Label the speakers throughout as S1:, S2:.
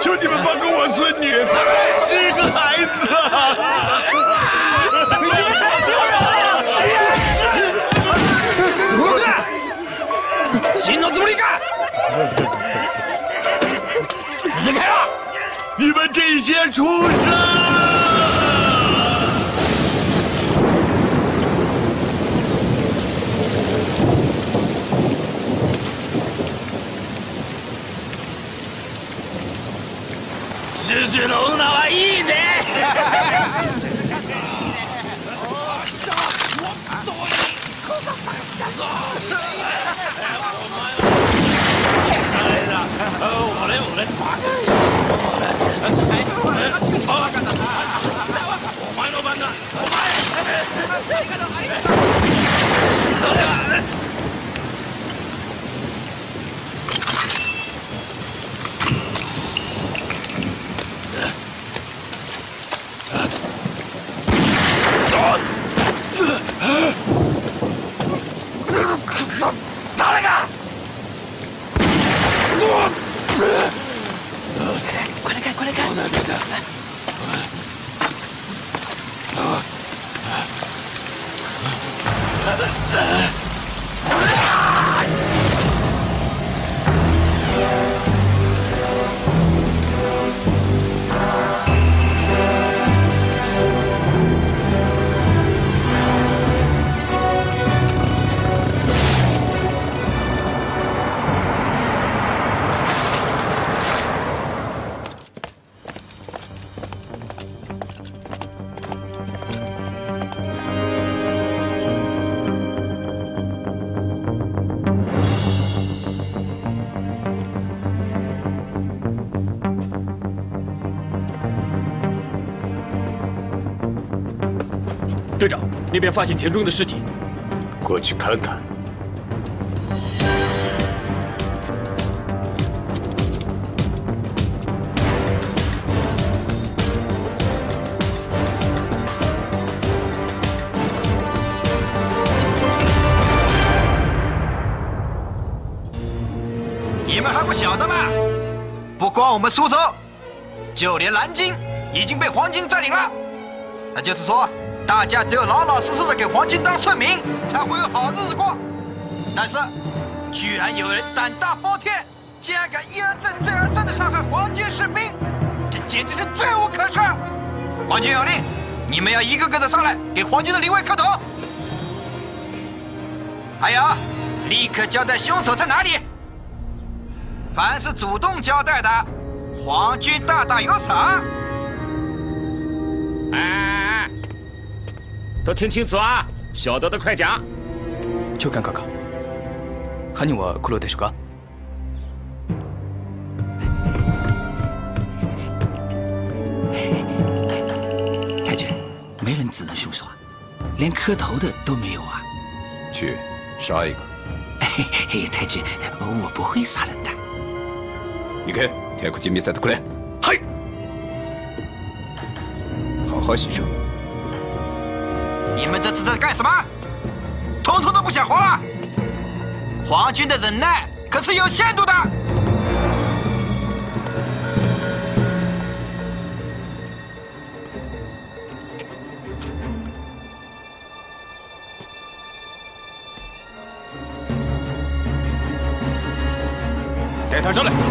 S1: 求你们放过我孙女，她还是个孩子。你们太丢
S2: 人了！行动怎么干？
S1: 离开了！你们这些畜生！只是弄那玩意的。我来，我来，我来，我慢着，慢着，我
S3: 那边发现田中的尸体，
S1: 过去看看。
S4: 你们还不晓得吗？不光我们苏州，就连南京已经被黄金占领了。那就是说。大家只有老老实实的给皇军当顺民，才会有好日子过。但是，居然有人胆大包天，竟然敢一而再、再而三的伤害皇军士兵，这简直是罪无可赦！皇军有令，你们要一个个的上来给皇军的灵位磕头。还有，立刻交代凶手在哪里。凡是主动交代的，皇军大大有赏。
S3: 都听清楚啊！晓得的快讲。
S5: 長官閣下、犯人は来るでしょうか？
S2: 太君，没人指认凶手啊，连磕头的都没有啊。
S1: 去杀一个。
S2: 嘿嘿，太君，我不会杀人的。
S1: 你看，天空精密在的过来。
S3: 嗨，
S1: 好好洗手。
S4: 你们这是在干什么？统统都不想活了！皇军的忍耐可是有限度的。
S3: 带他上来。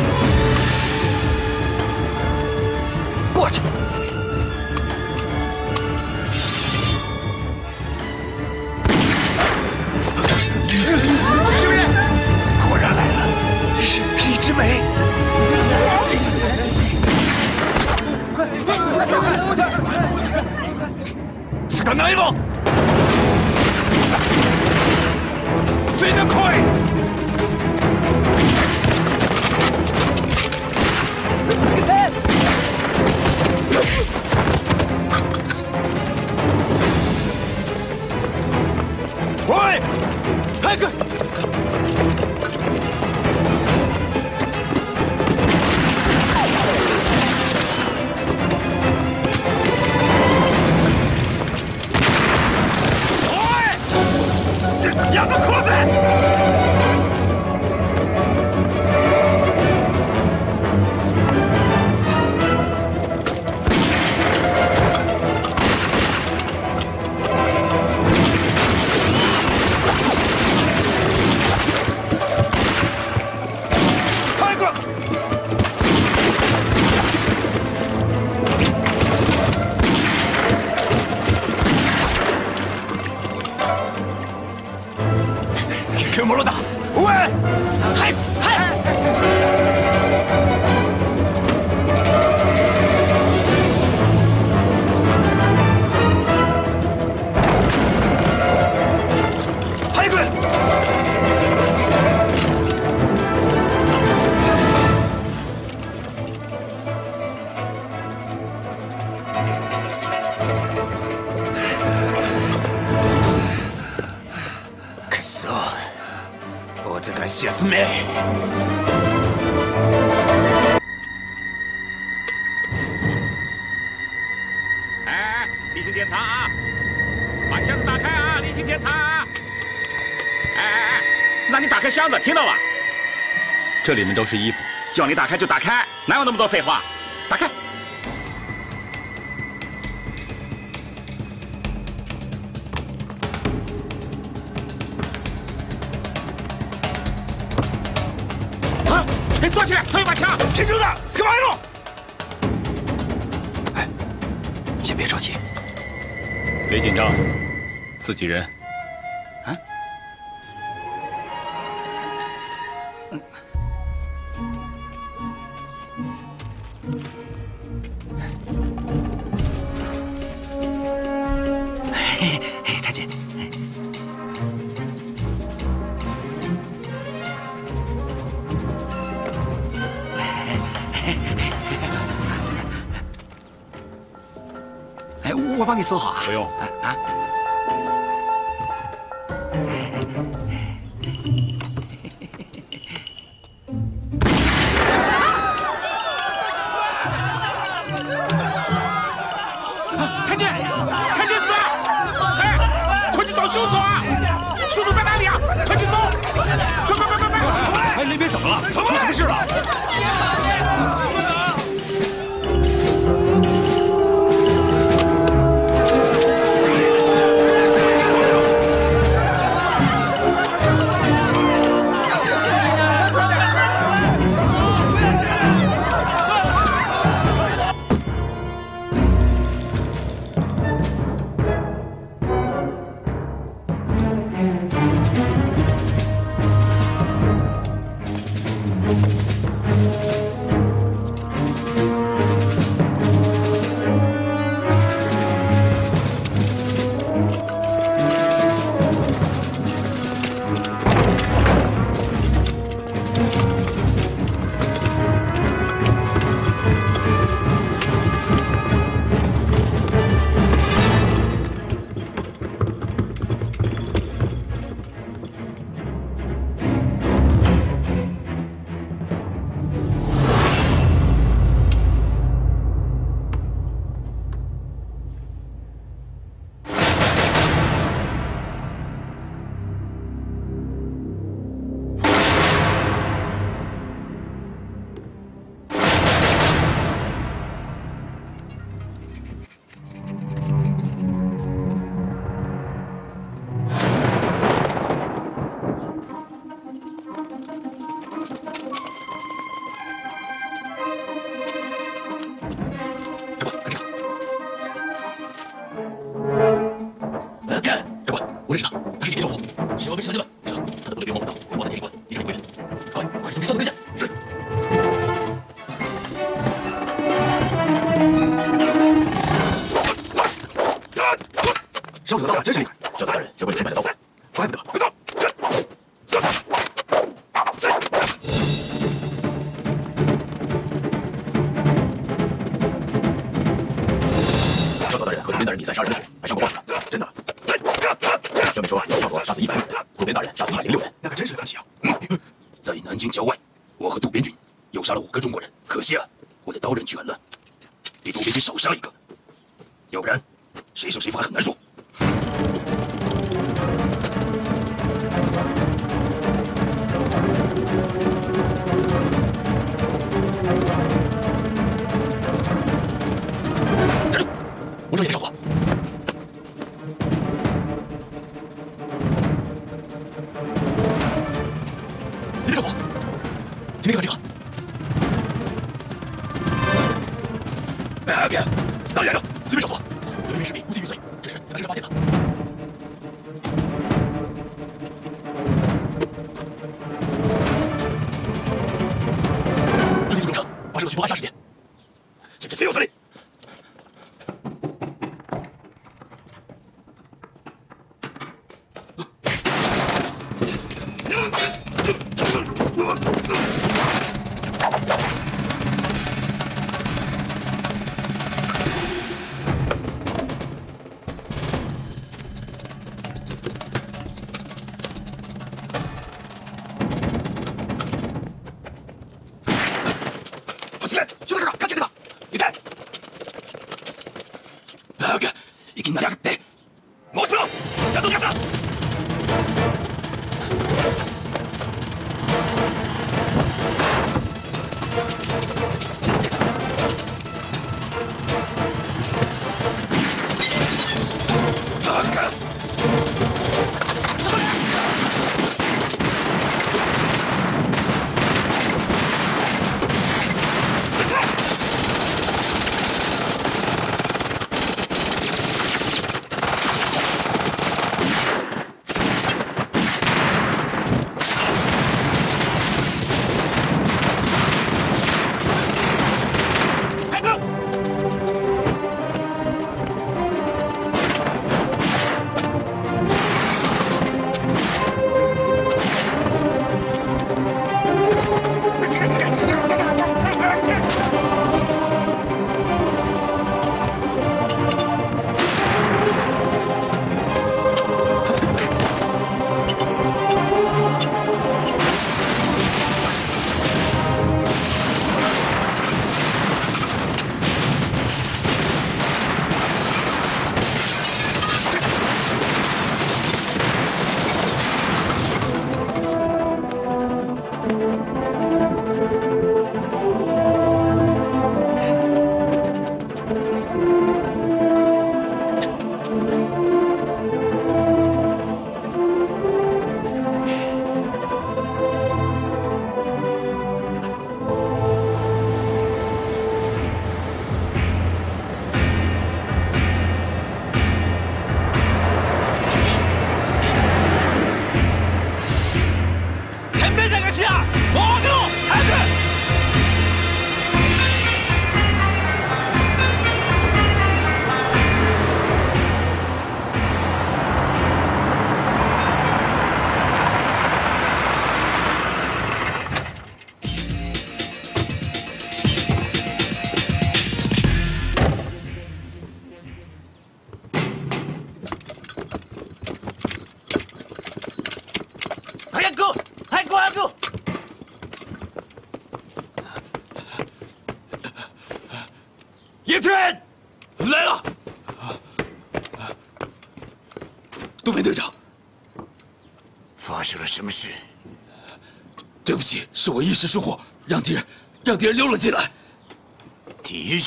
S3: 听到了。
S1: 这里面都是衣服
S3: 叫你打开就打开哪有那么多废话？
S2: 帮你收好啊。
S1: 不用。
S2: 啊啊。不，
S1: 暗杀
S6: 事件。什么事？
S7: 对不起，是我一时疏忽，让敌人让敌人溜了进来。
S6: 敌人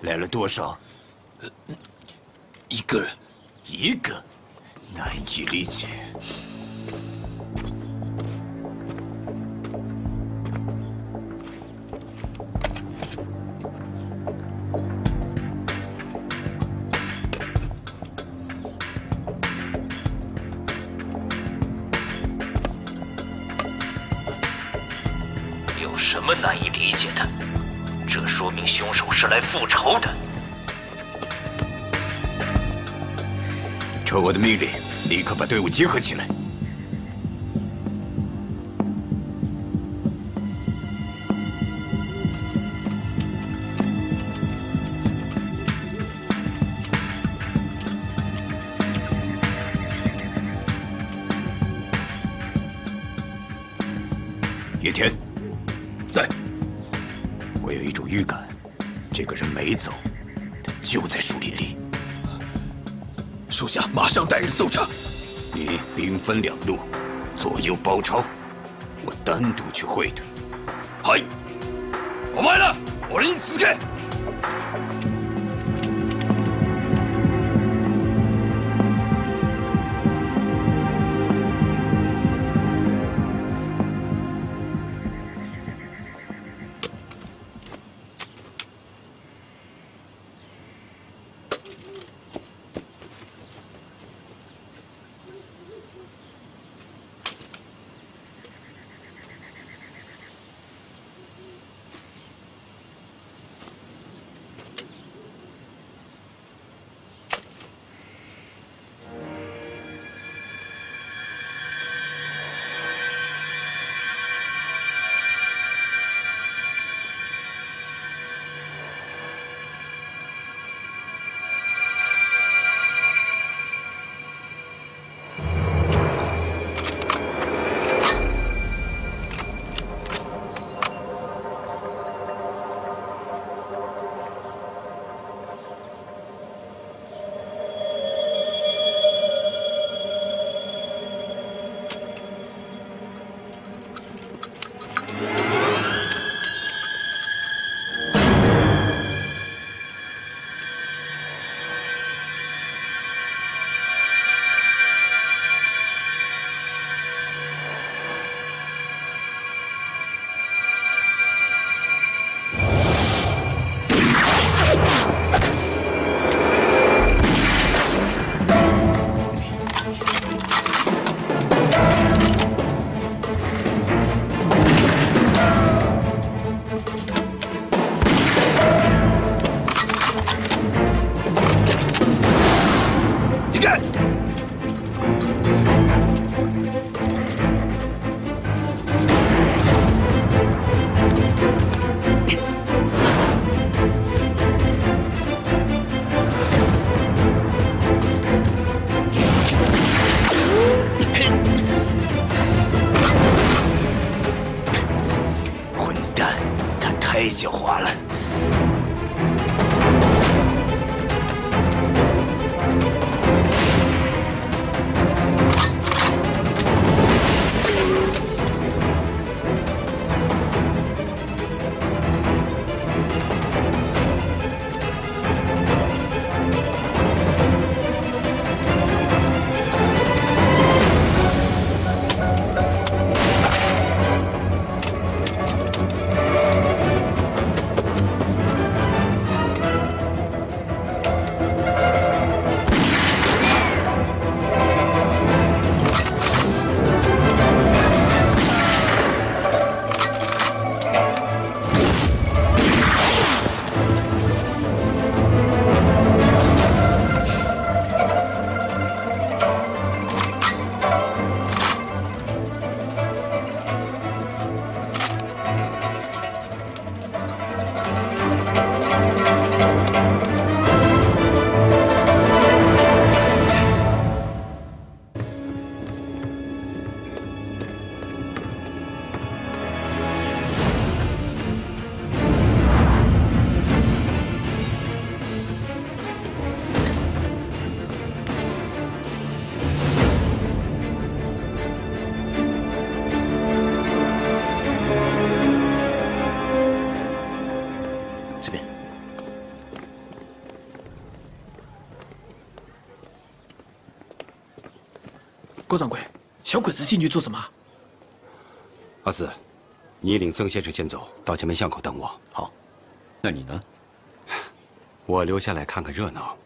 S6: 来了多少？难以理解
S8: 的？这说明凶手是来复仇的。
S6: 照我的命令，立刻把队伍结合起来。叶天，
S7: 搜查。
S6: 你兵分两路，左右包抄，我单独去会他。
S7: 嗨，お前ら、俺に続け。
S9: 小鬼子进去做什么？
S10: 阿四，你领曾先生先走，到前门巷口等我。
S11: 好。那你呢？
S10: 我留下来看看热闹。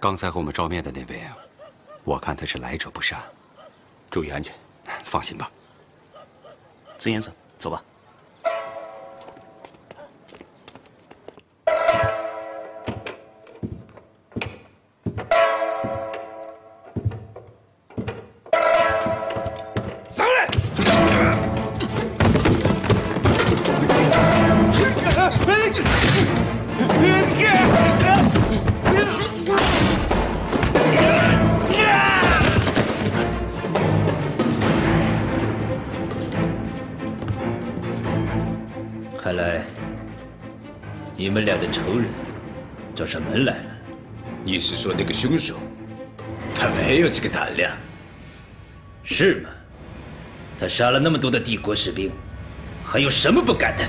S10: 刚才和我们照面的那位，我看他是来者不善。
S11: 注意安全。
S10: 放心吧。
S11: 曾先生，走吧。
S12: 是说那个凶手？他没有这个胆量。
S6: 是吗？他杀了那么多的帝国士兵，还有什么不敢的？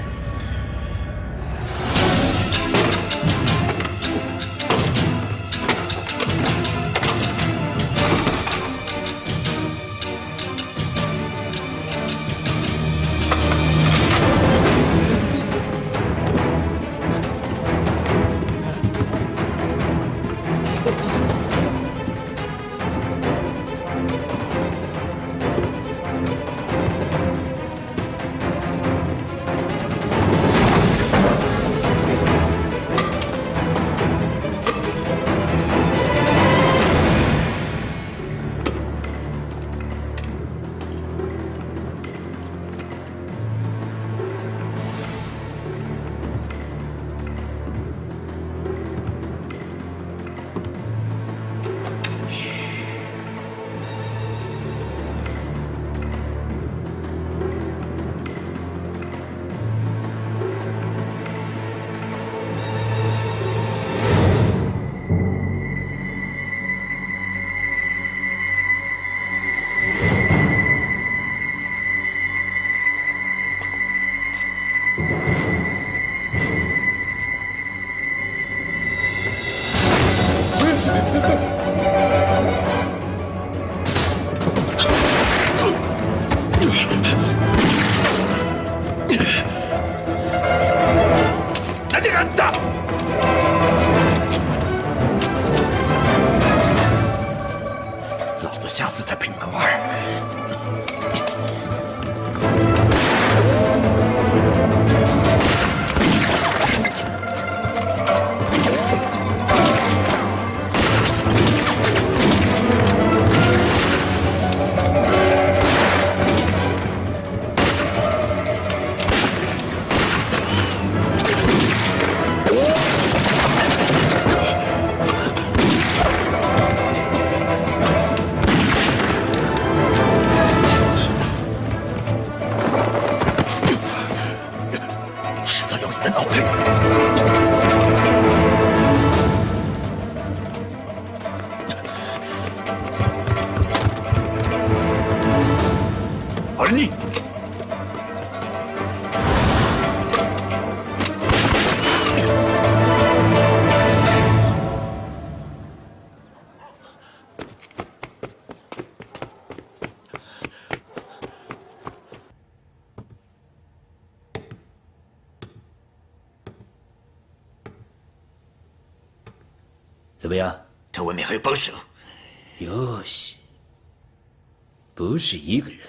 S13: 是一个人。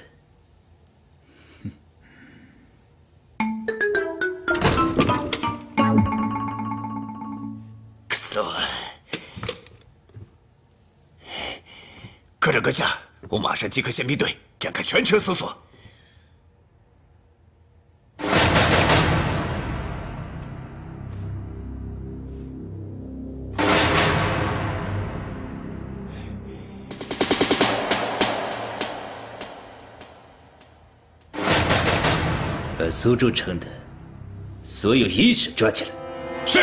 S6: 克索，科长阁下，我马上即刻宪兵队展开全城搜索。
S13: 苏州城的所有医生抓起来。
S6: 是。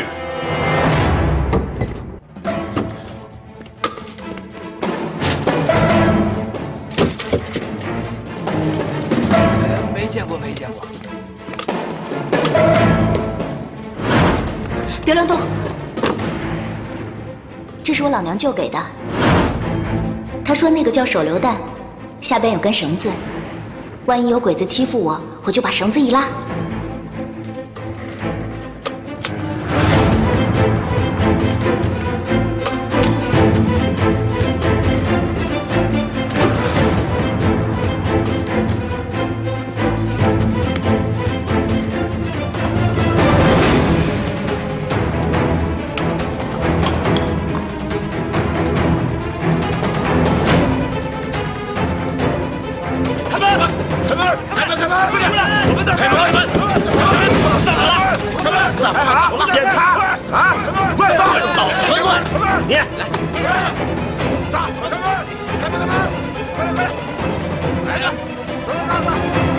S5: 没见过，没见过。
S14: 别乱动，这是我老娘舅给的。他说那个叫手榴弹，下边有根绳子，万一有鬼子欺负我，我就把绳子一拉。
S6: 开门！开门！开门！快点！我们的开门！开门！怎么了？怎么了？怎么了？点他！啊！快到！老死鬼滚！开门！你来！大开门！开门！开门！快点！快点！来人！走走走走！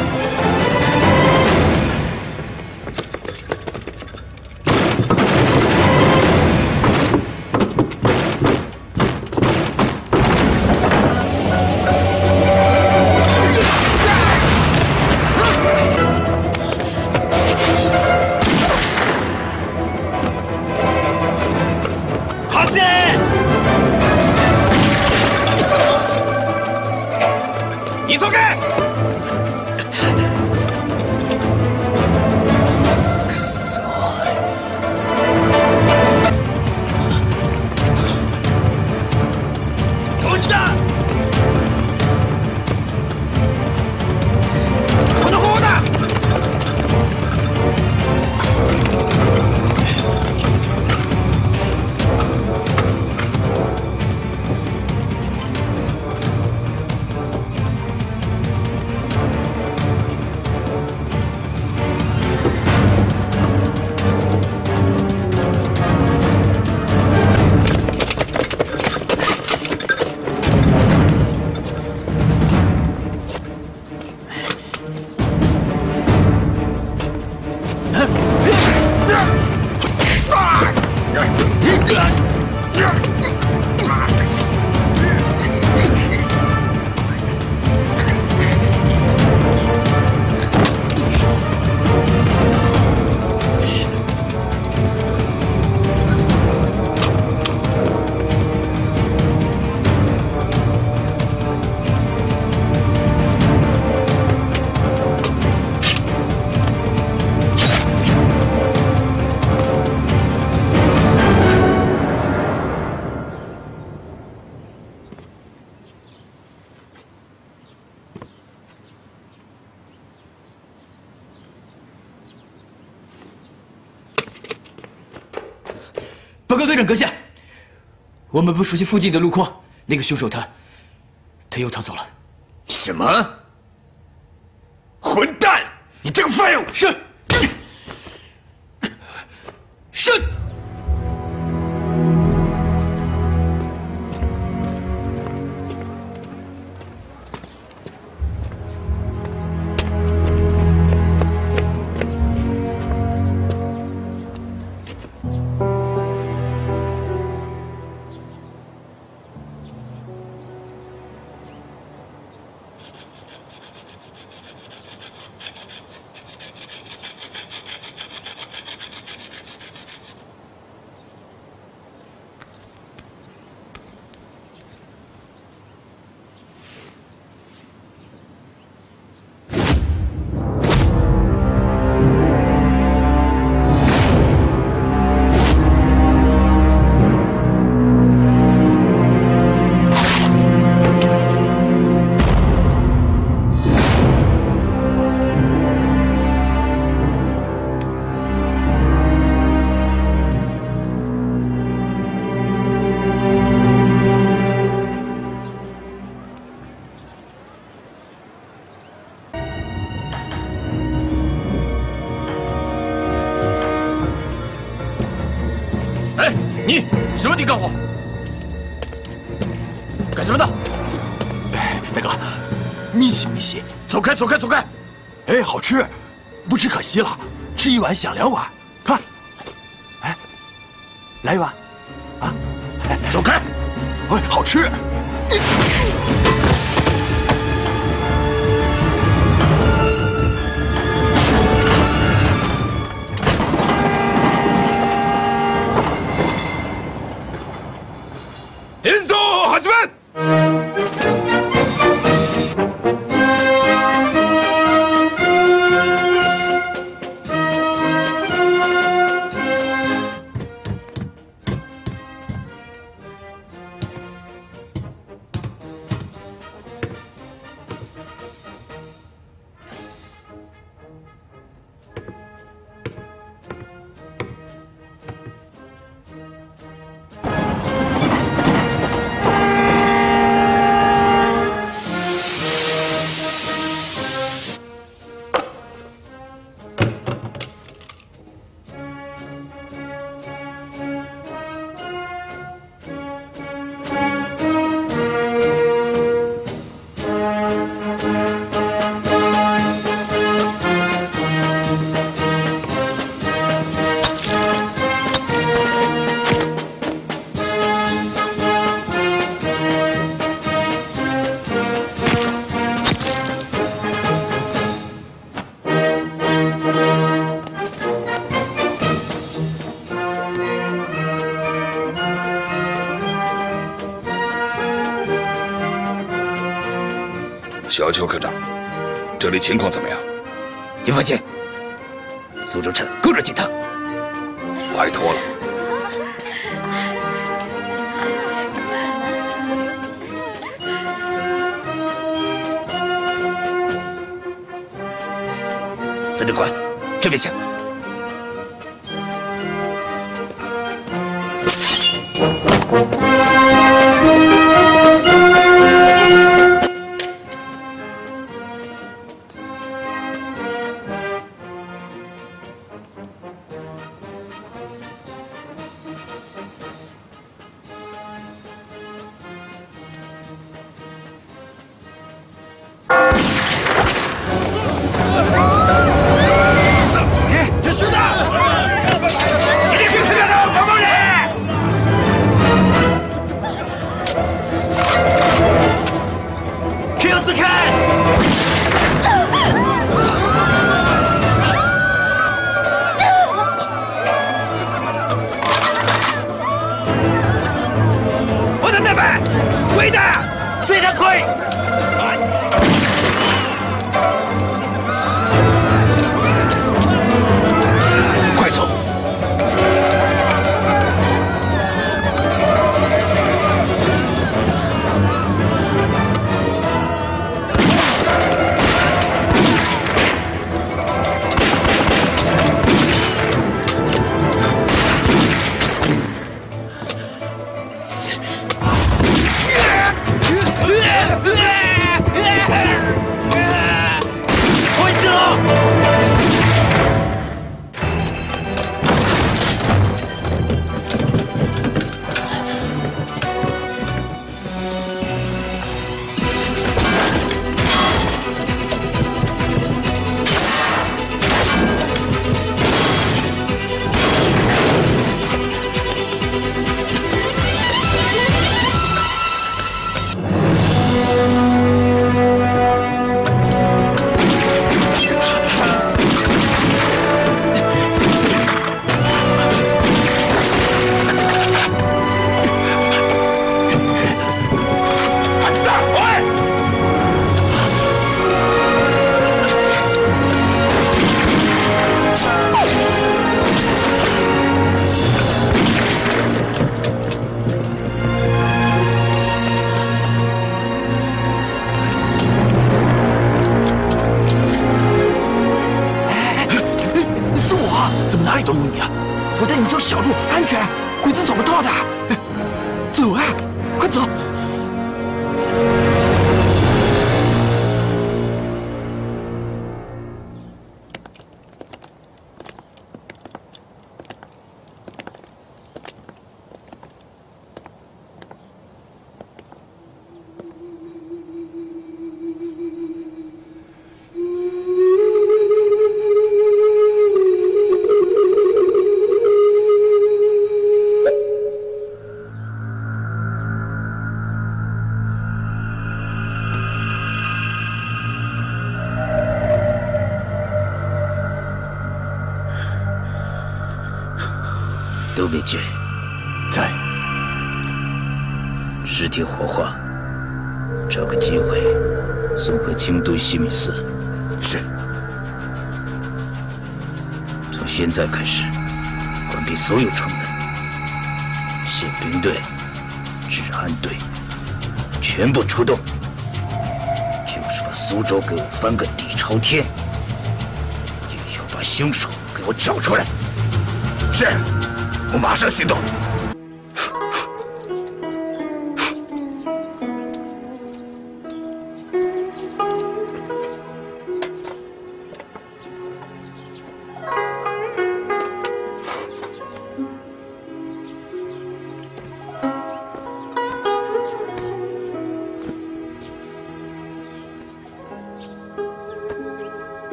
S5: 队长阁下，我们不熟悉附近的路况，那个凶手他，他又逃走了。
S1: 干活？干什么的？
S15: 大哥，咪西咪西，
S1: 走开走开走开！
S15: 哎，好吃，不吃可惜了，吃一碗享两碗，看，哎，来一碗，啊，
S1: 走开！
S15: 哎，好吃。
S16: 小邱科长，这里情况怎么样？
S6: 你放心，苏州城够热紧他。
S16: 拜托了。
S6: 司令官，这边请。
S15: 这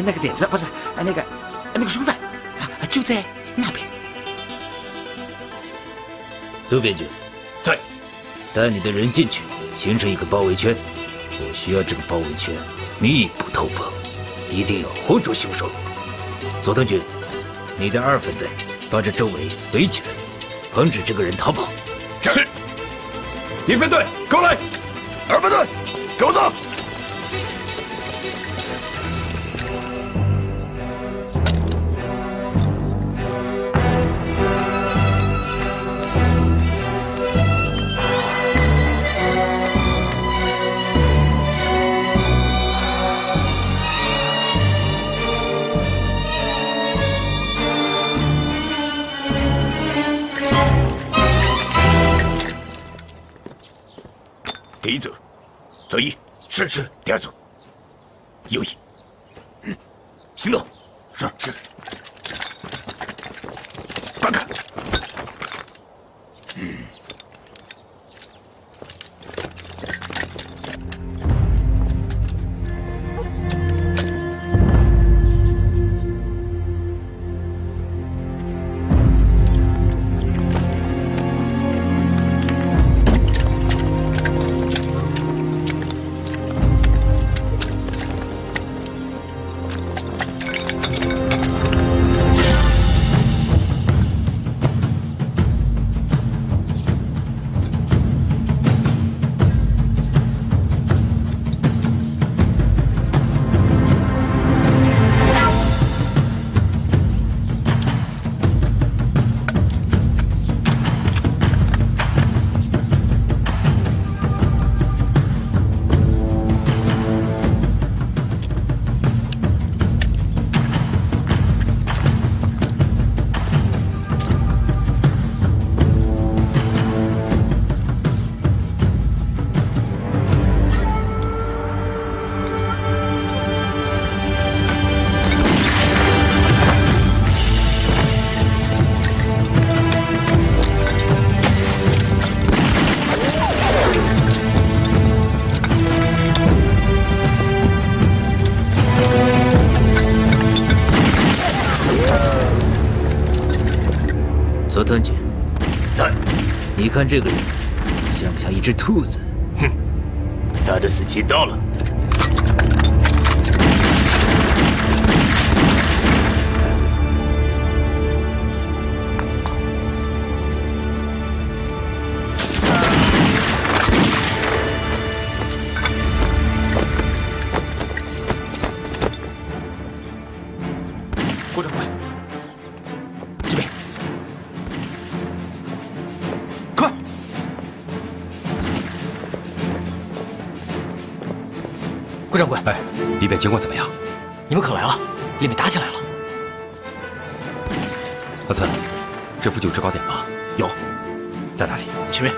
S3: 呃，那个点子不是，呃，那个，那个凶犯啊，就在那边。
S6: 渡边君，
S5: 在，
S6: 带你的人进去，形成一个包围圈。我需要这个包围圈密不透风，一定要活捉凶手。佐藤君，你的二分队把这周围围起来，防止这个人逃跑。
S1: 是。一分队，跟我来；
S6: 佐藤君，
S5: 在。
S6: 你看这个人，像不像一只兔子？
S5: 哼，他的死期到了。
S10: 哎，里边情况怎么样？
S5: 你们可来了，里面打起来了。
S10: 阿森，这附近有制高点吗？
S17: 有，
S10: 在哪里？
S17: 前面，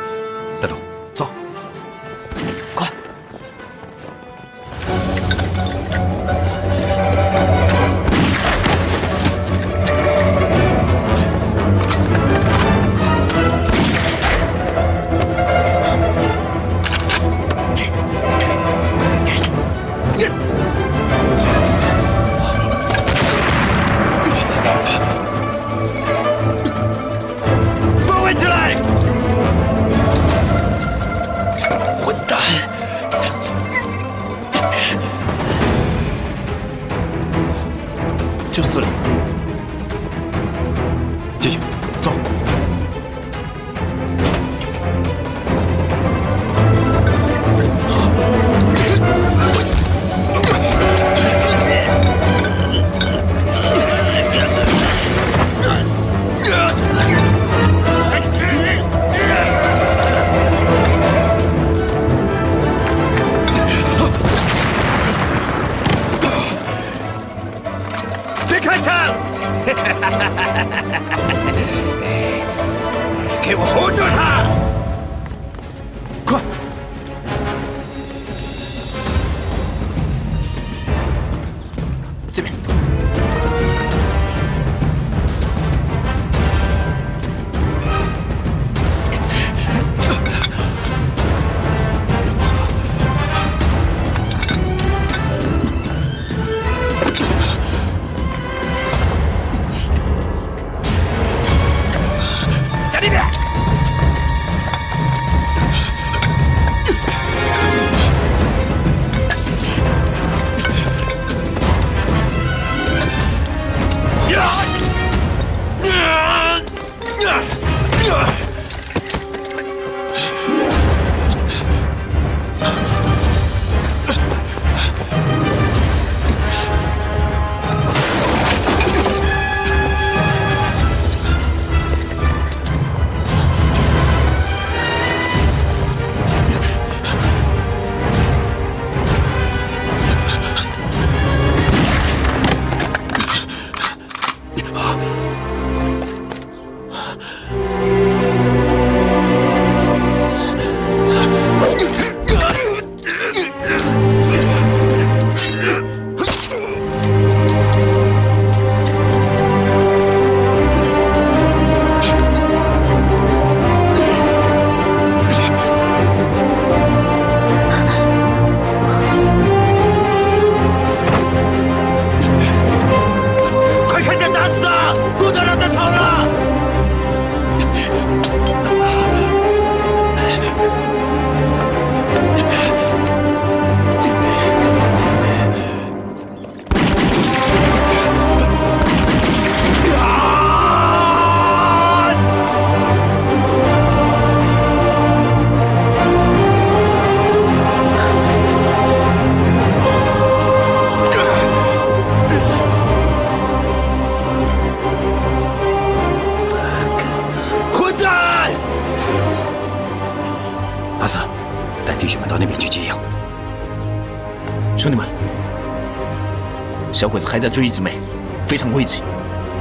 S17: 在追一姊妹，非常危急。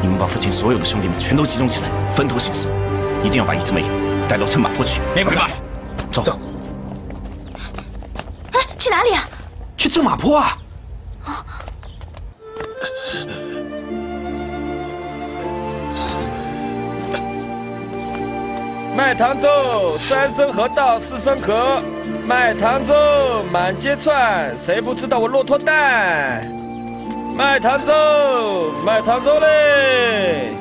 S17: 你们把附近所有的兄弟们全都集中起来，分头行事，一定要把一枝梅带到乘马坡去。
S5: 明白。
S17: 走走，
S14: 哎，去哪里啊？
S17: 去正马坡啊！
S18: 卖糖粥，三声河道，四声合。卖糖粥，满街窜，谁不知道我骆驼蛋？卖糖粥，卖糖粥嘞！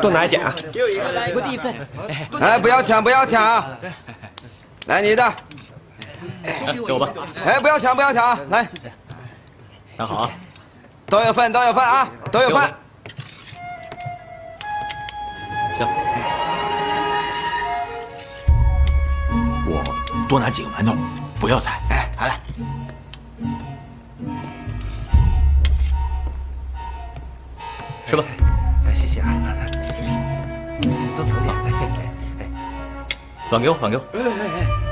S18: 多拿一点啊！
S5: 给我一个，来，我第一份。
S19: 哎，不要抢，不要抢啊！来你的，
S5: 给我吧。
S19: 哎，不要抢，不要抢，来，
S5: 拿好啊！
S19: 都有份，都有份啊，都有份。
S5: 行。
S3: 我多拿几个馒头，不要菜。
S5: 碗给我，碗给我。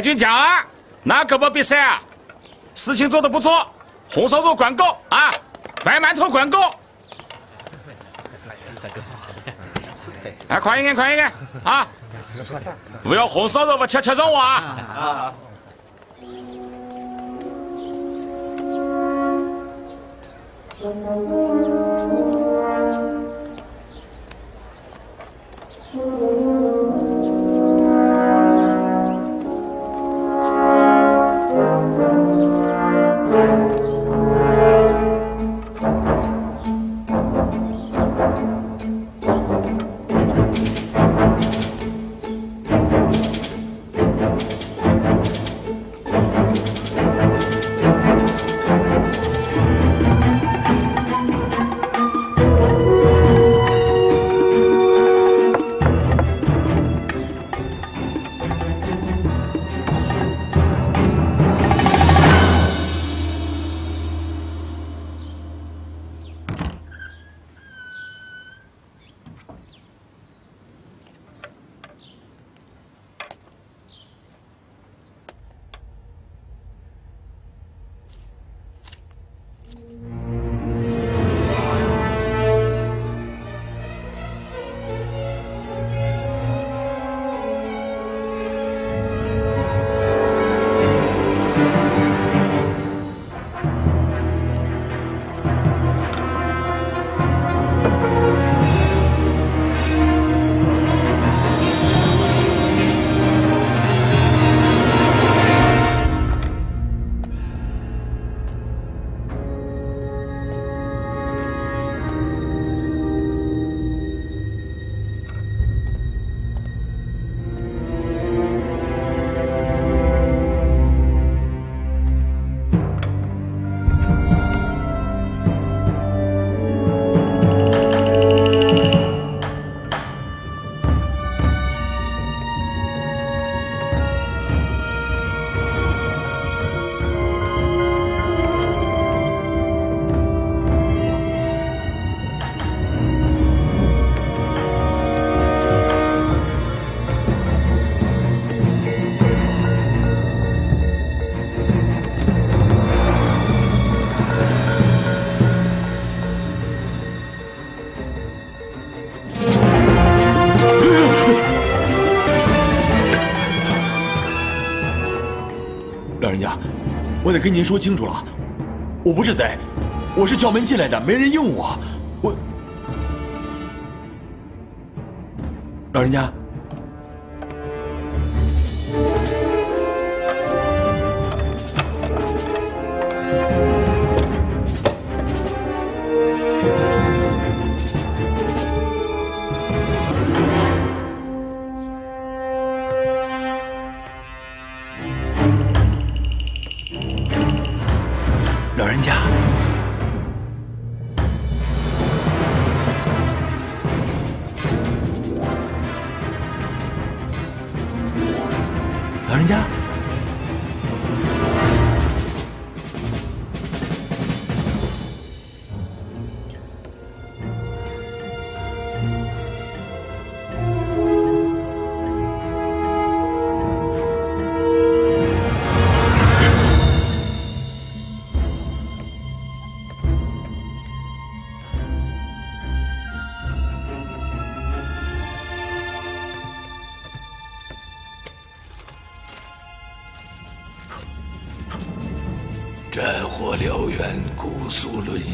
S3: 太君讲啊，那个不比赛啊？事情做得不错，红烧肉管够啊，白馒头管够。来，快一点，快一点啊！不要红烧肉，不吃吃肉啊！
S15: 我得跟您说清楚了，我不是贼，我是敲门进来的，没人应我，我老人家。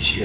S20: 苏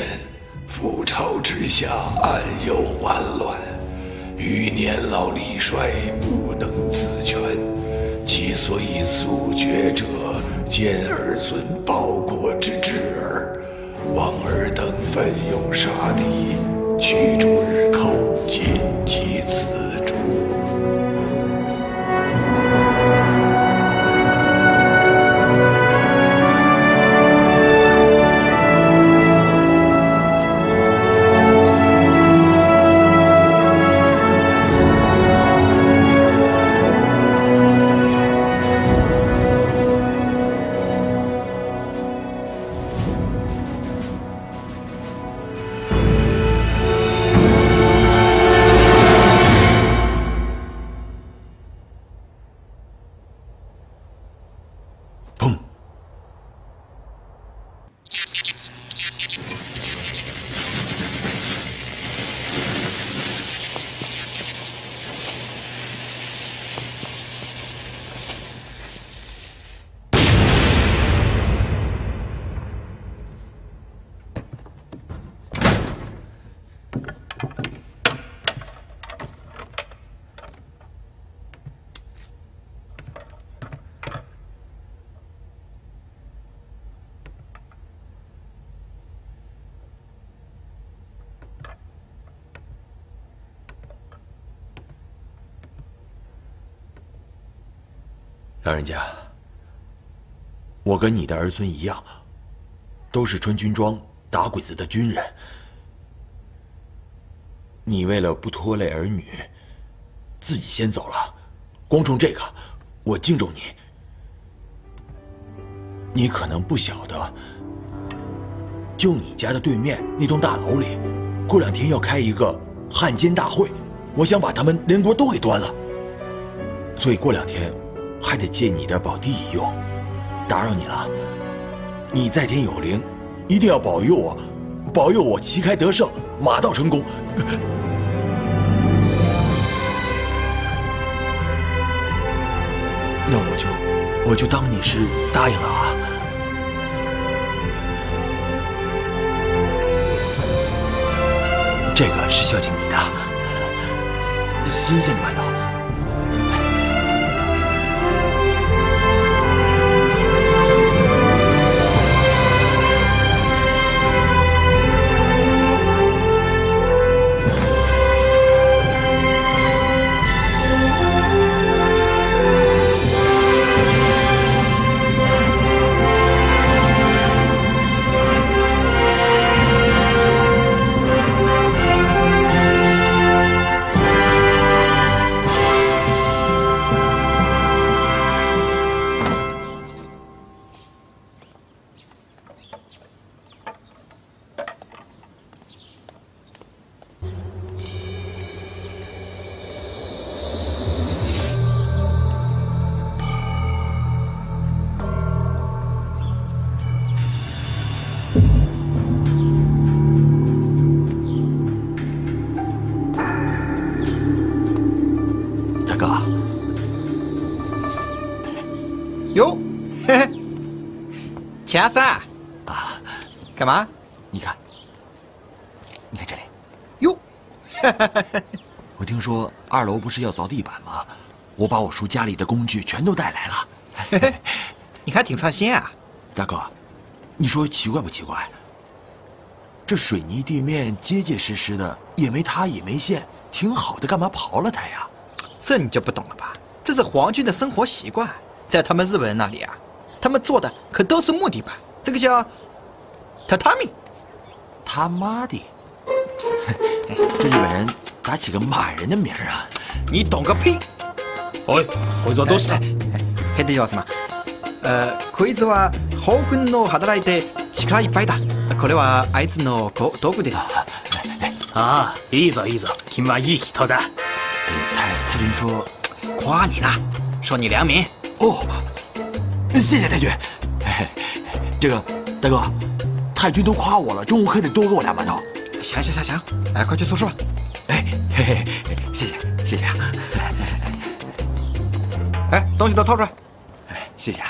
S20: 老
S15: 人家，我跟你的儿孙一样，都是穿军装打鬼子的军人。你为了不拖累儿女，自己先走了，光冲这个，我敬重你。你可能不晓得，就你家的对面那栋大楼里，过两天要开一个汉奸大会，我想把他们连锅都给端了，所以过两天。还得借你的宝地一用，打扰你了。你在天有灵，一定要保佑我，保佑我旗开得胜，马到成功。那我就我就当你是答应了啊。这个是孝敬你的，新鲜的馒头。
S4: 钱三啊，干嘛？
S15: 你看，你看这里。
S4: 哟，
S15: 我听说二楼不是要凿地板吗？我把我叔家里的工具全都带来了。
S4: 你还挺上心啊，
S15: 大哥，你说奇怪不奇怪？这水泥地面结结实实的，也没塌也没陷，挺好的，干嘛刨了它呀？
S4: 这你就不懂了吧？这是皇军的生活习惯，在他们日本人那里啊，他们做的可都是木地板，这个叫榻榻米。
S15: 他妈的！这日本人咋起个骂人的名儿啊？
S4: 你懂个屁！
S2: おい、こいつはどうした？
S4: ヘデヨスマ。呃，こいつはホークンの働いて力いっぱいだ。これはあいつの道道具です。
S2: 啊，いいぞいいぞ，君はいい人だ。
S15: 太太君说
S5: 夸你呢，说你良民。
S15: 哦， 谢谢太君。这个大哥，太君都夸我了，中午可得多给我俩馒头。
S4: 行行行行，哎，快去宿舍吧。
S15: 哎，嘿嘿，谢谢谢谢啊。
S4: 哎，东西都掏出来。
S15: 哎，谢谢啊。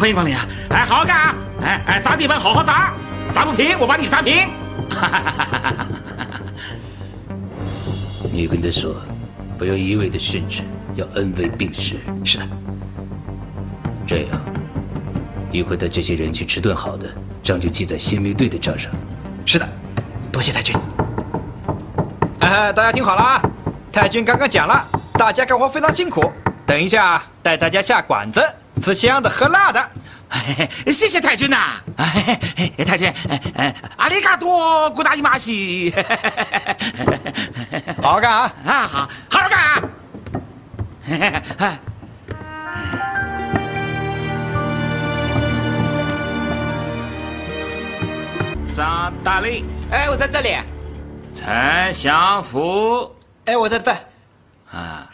S3: 欢迎光临啊！哎，好好干啊！哎哎，砸地板好好砸，砸不平我把你砸平。
S6: 你跟他说，不要一味的训斥，要恩威并施。
S5: 是的，
S6: 这样，一会带这些人去吃顿好的，账就记在宪兵队的账上。
S5: 是的，多谢太君。
S4: 哎，大家听好了啊！太君刚刚讲了，大家干活非常辛苦。等一下，带大家下馆子，吃香的喝辣的。
S3: 谢谢太君呐！太君，阿里嘎多，古达伊玛西。
S4: 好好干啊！
S3: 啊，好，好好干啊！张大力，
S19: 哎，我在这里。
S3: 陈祥福，
S19: 哎，我在这。
S3: 啊。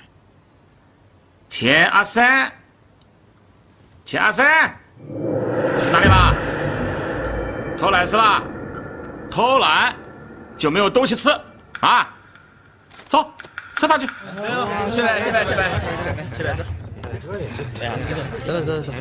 S3: 钱阿三，钱阿三，去哪里啦？偷懒是吧？偷懒就没有东西吃啊！走，吃饭去。
S19: 去呗，去呗，去呗，去呗，去呗，走。走走走走，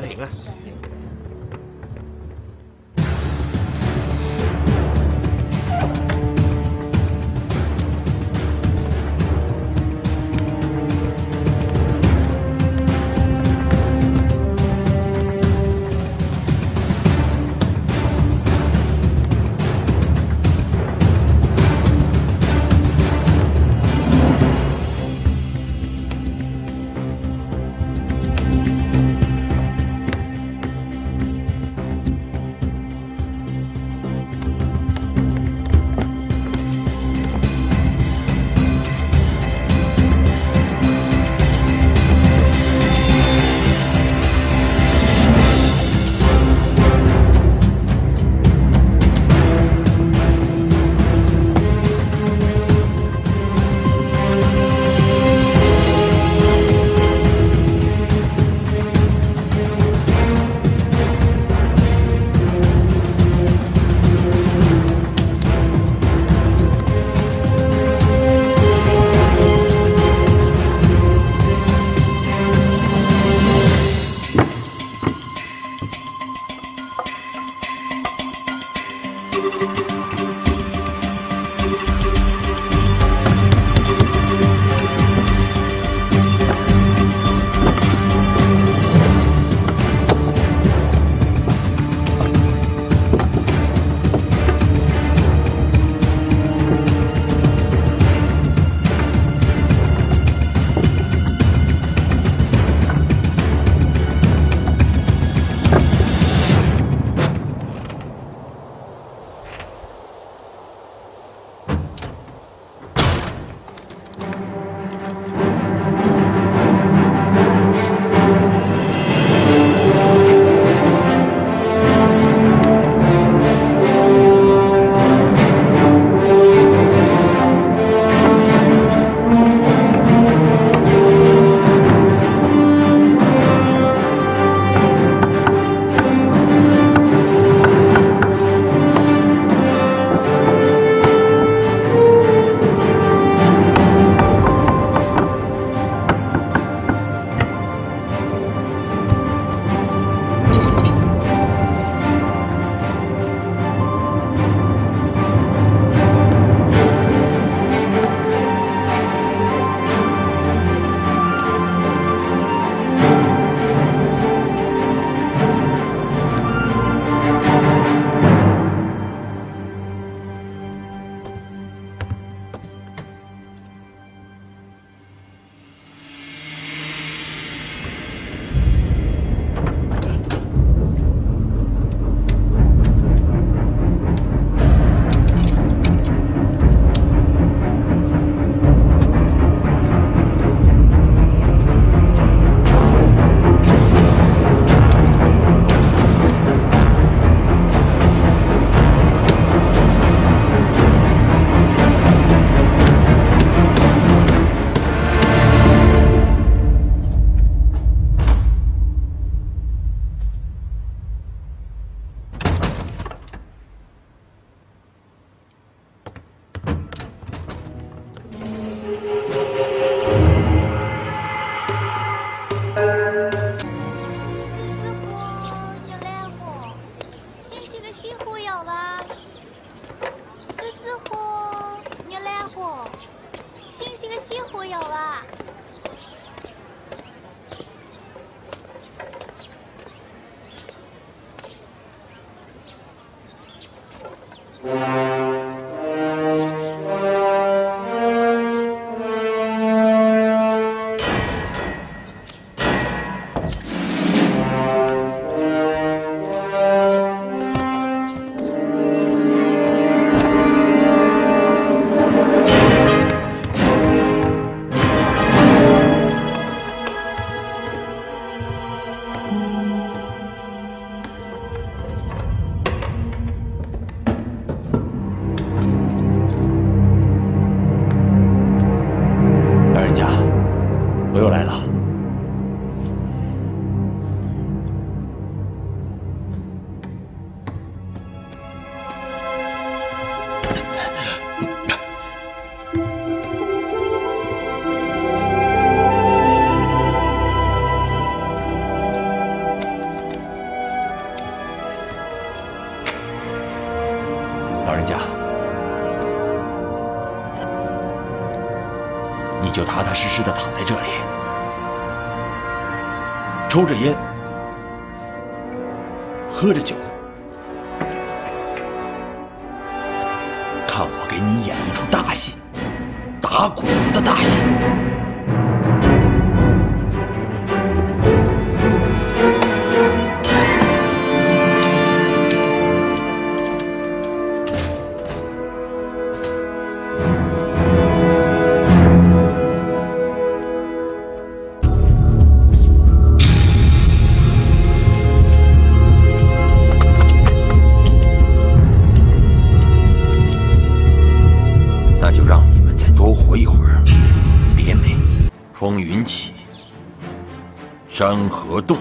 S15: 山河动，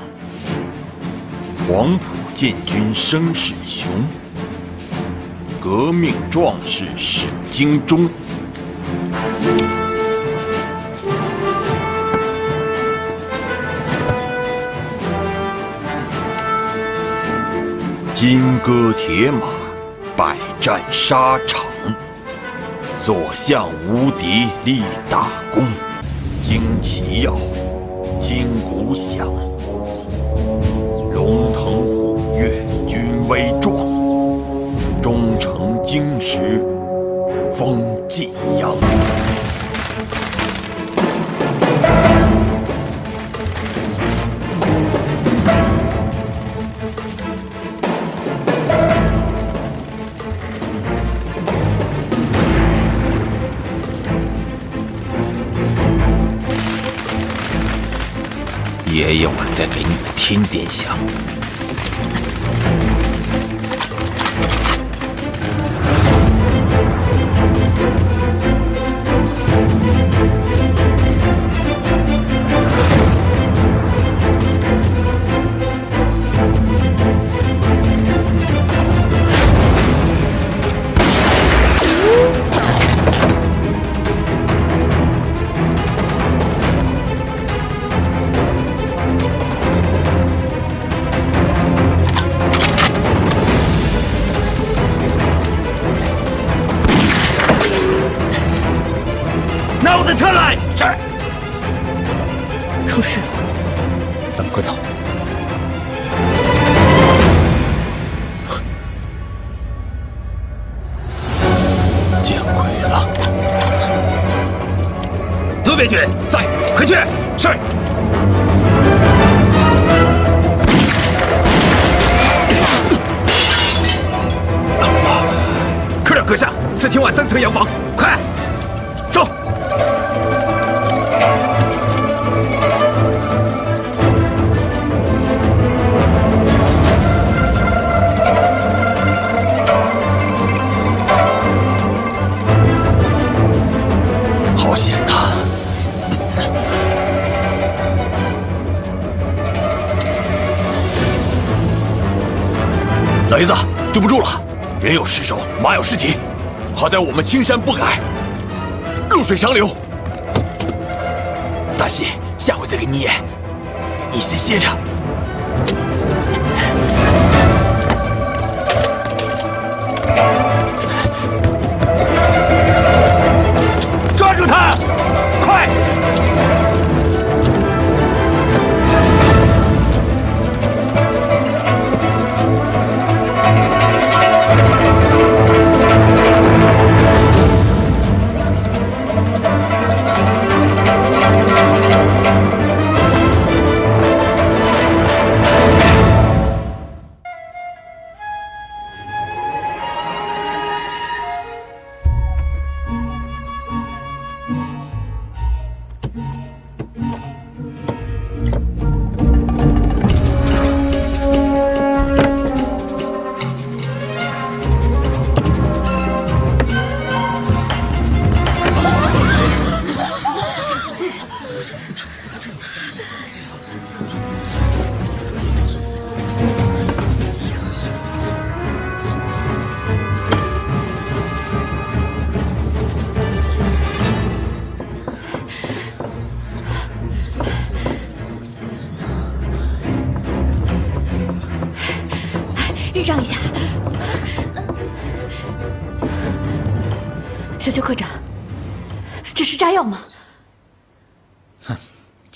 S15: 黄埔建军声势雄，革命壮士史精忠。金戈铁马，百战沙场，所向无敌立大功，旌旗耀，想再给你们添点响。
S1: 待我
S2: 们
S15: 青山不改，绿水长流。大戏下回再给你演，你先歇着。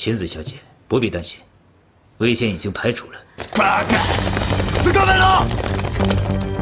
S6: 千子小姐不必担心，危险已经排除了。
S1: 自告奋勇！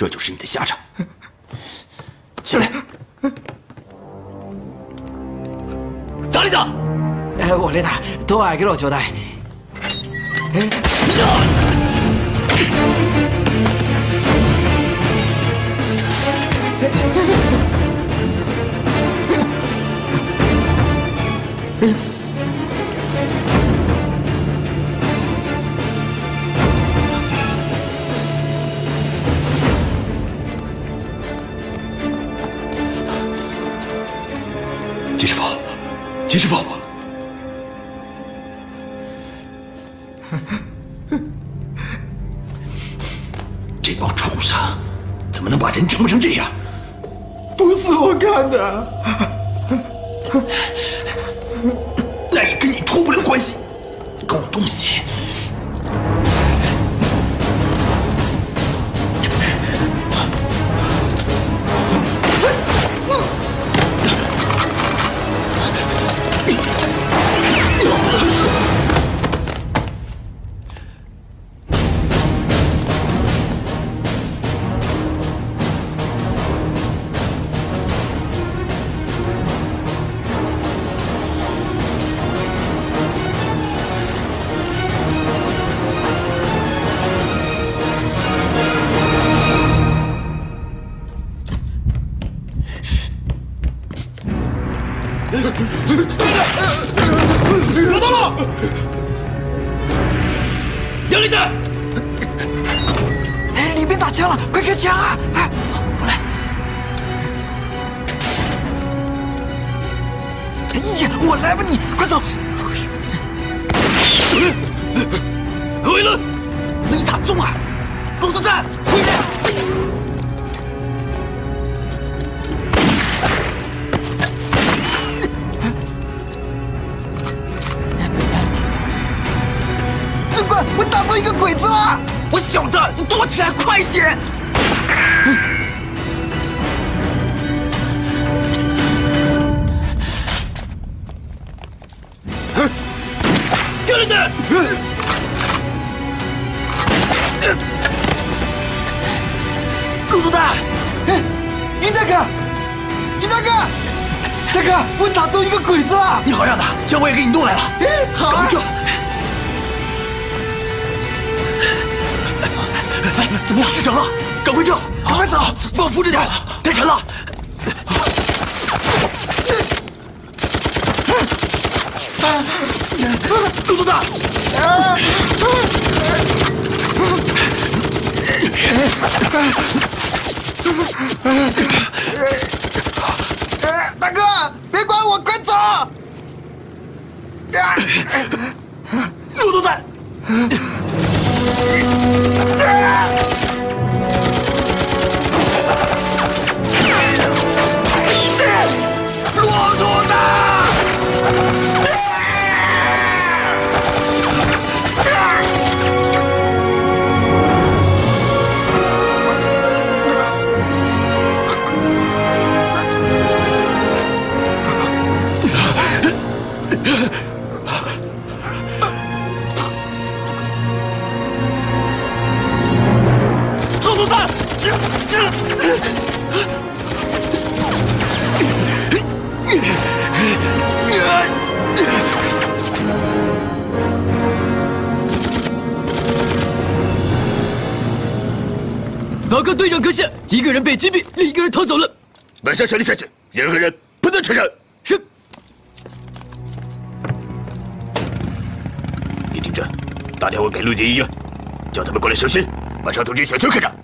S21: 这
S15: 就是你的下场。起来！
S22: 咋里子？
S4: 哎，我领导，都爱给了交代。快开枪啊！哎，我来。哎呀，我来吧你，快走！
S22: 回来！
S4: 没打中啊！骆驼战，回来！长官，我打中一个鬼子了！我晓得，你躲起来，快一点！
S22: 杨立德，
S4: 狗头大，尹大哥，尹大哥，大哥，我打中一个鬼子了！
S15: 你好样的，枪我也给你弄来了。
S4: 好啊！
S15: 这，怎么样？失手了，赶快撤，赶快走，帮我扶着点，太沉了。狗头大，
S4: 哎，大哥，别管我，快走！
S15: 骆驼蛋，骆
S1: 报告队长阁下，一个人被击毙，另一个人逃走了。
S23: 马上撤离下去，任何人不能承认。
S1: 是。
S15: 你听着，打电话给陆杰医院，叫他们过来收尸，马上通知小邱科长。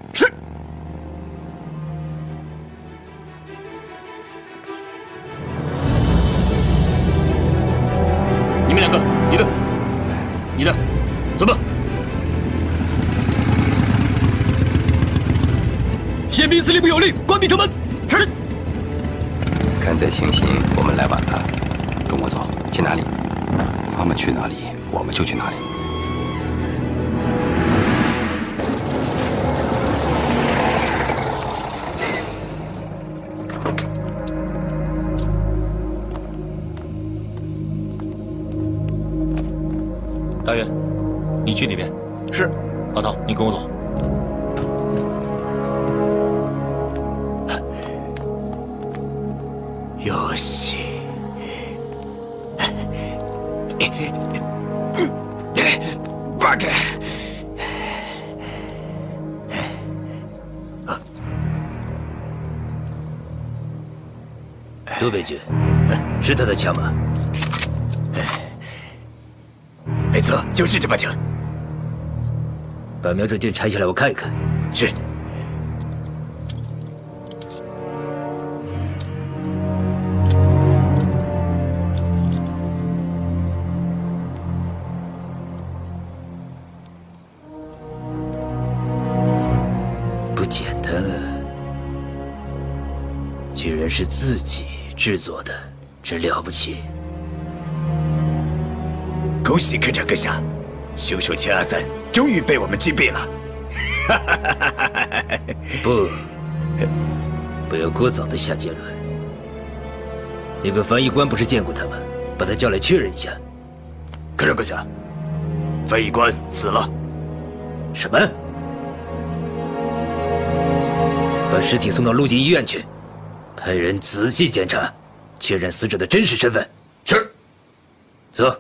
S24: 关闭城门。
S25: 是。
S26: 看在情形，我们来晚了。
S5: 跟我走。
S26: 去哪里？
S5: 他们去哪里，我们就去哪里。
S6: 杜北军，是他的枪吗？没错，就是这把枪。把瞄准镜拆下来，我看一看。是。不简单啊！居然是自己制作的，真了不起！恭喜科长阁下，凶手钱阿三终于被我们击毙了。不，不要过早的下结论。那个翻译官不是见过他吗？把他叫来确认一下。
S27: 科长阁下，翻译官死了。
S6: 什么？把尸体送到陆军医院去，派人仔细检查，确认死者的真实身份。
S27: 是。
S6: 走，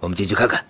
S6: 我们进去看看。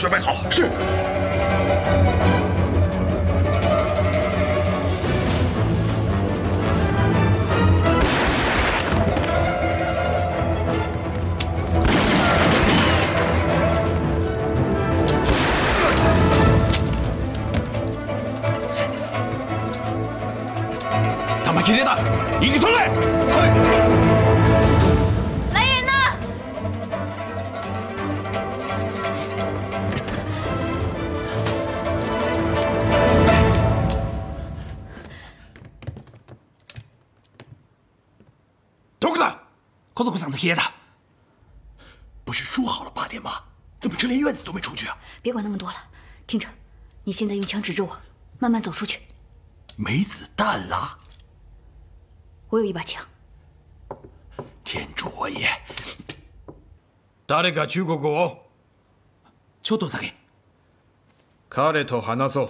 S16: 准备好。
S28: 是。
S15: 他们今天的，一个团この子上的爷的。不是说好了八点吗？怎么这连院子都没出去啊？
S14: 别管那么多了，听着，你现在用枪指着我，慢慢走出去。
S15: 没子弹了。
S14: 我有一把枪。
S15: 天助我也！
S1: 誰が中国語を
S15: ちょっとだけ。
S1: 彼と話そう。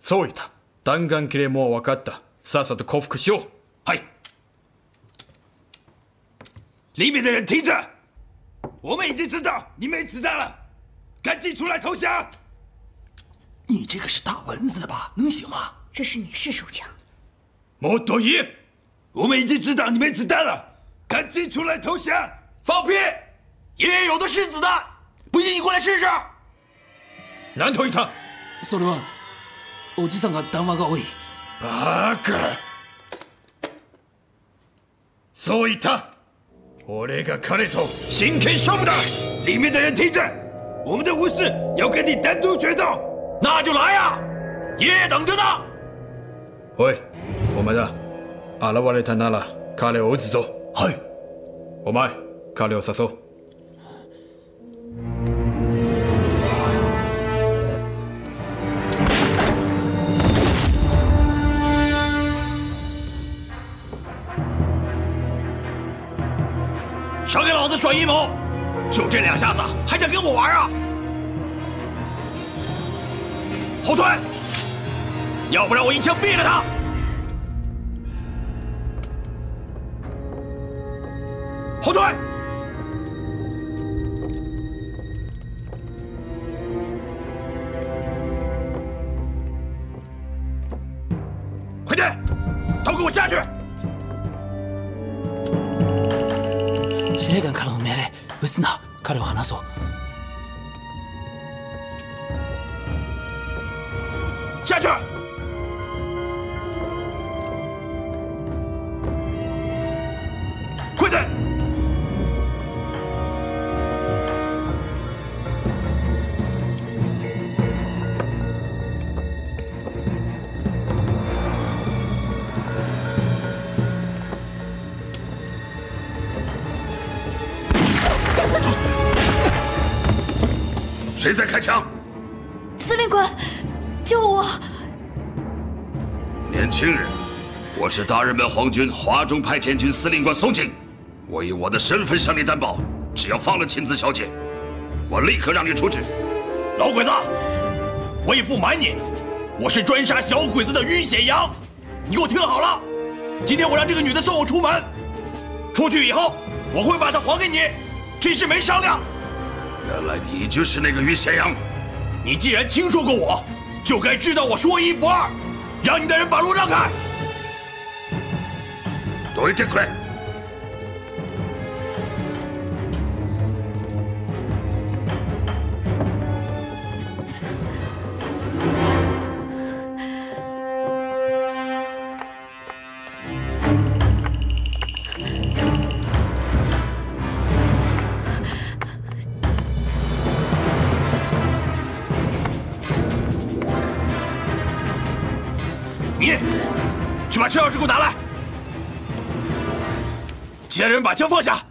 S1: そう言った。弾丸切れもう分かった。さっさと降伏しよう。
S15: はい。
S1: 里面的人听着，我们已经知道你没子弹了，赶紧出来投降。
S15: 你这个是打蚊子的吧？能行吗？
S14: 这是女士手枪。
S1: 莫多伊，我们已经知道你没子弹了，赶紧出来投降。
S15: 放屁！爷爷有的是子弹，不信你过来试试。
S1: 南投一趟。
S29: それはおじさんが談話が多い。
S1: バカ。そう言った。 俺が彼と真剣勝负的。里面的人听着，我们的武士要跟你单独决斗。
S15: 那就来呀！爷爷等着呢。
S1: おい、お前だ。現れたなら彼を撃つぞ。
S15: はい。
S1: お前、彼を誘う。
S15: 少给老子耍阴谋！就这两下子，还想跟我玩啊？后退！要不然我一枪毙了他！后退！
S29: す、な。彼を話そう。
S16: 谁在开枪？
S14: 司令官，救我！
S16: 年轻人，我是大日本皇军华中派遣军司令官松井，我以我的身份向你担保，只要放了晴子小姐，我立刻让你出去。
S15: 老鬼子，我也不瞒你，我是专杀小鬼子的于显阳，你给我听好了，今天我让这个女的送我出门，出去以后我会把她还给你，这事没商量。
S16: 原来你就是那个于咸阳，
S15: 你既然听说过我，就该知道我说一不二，让你的人把路让开。
S16: 对这块。
S15: 你人把枪放下，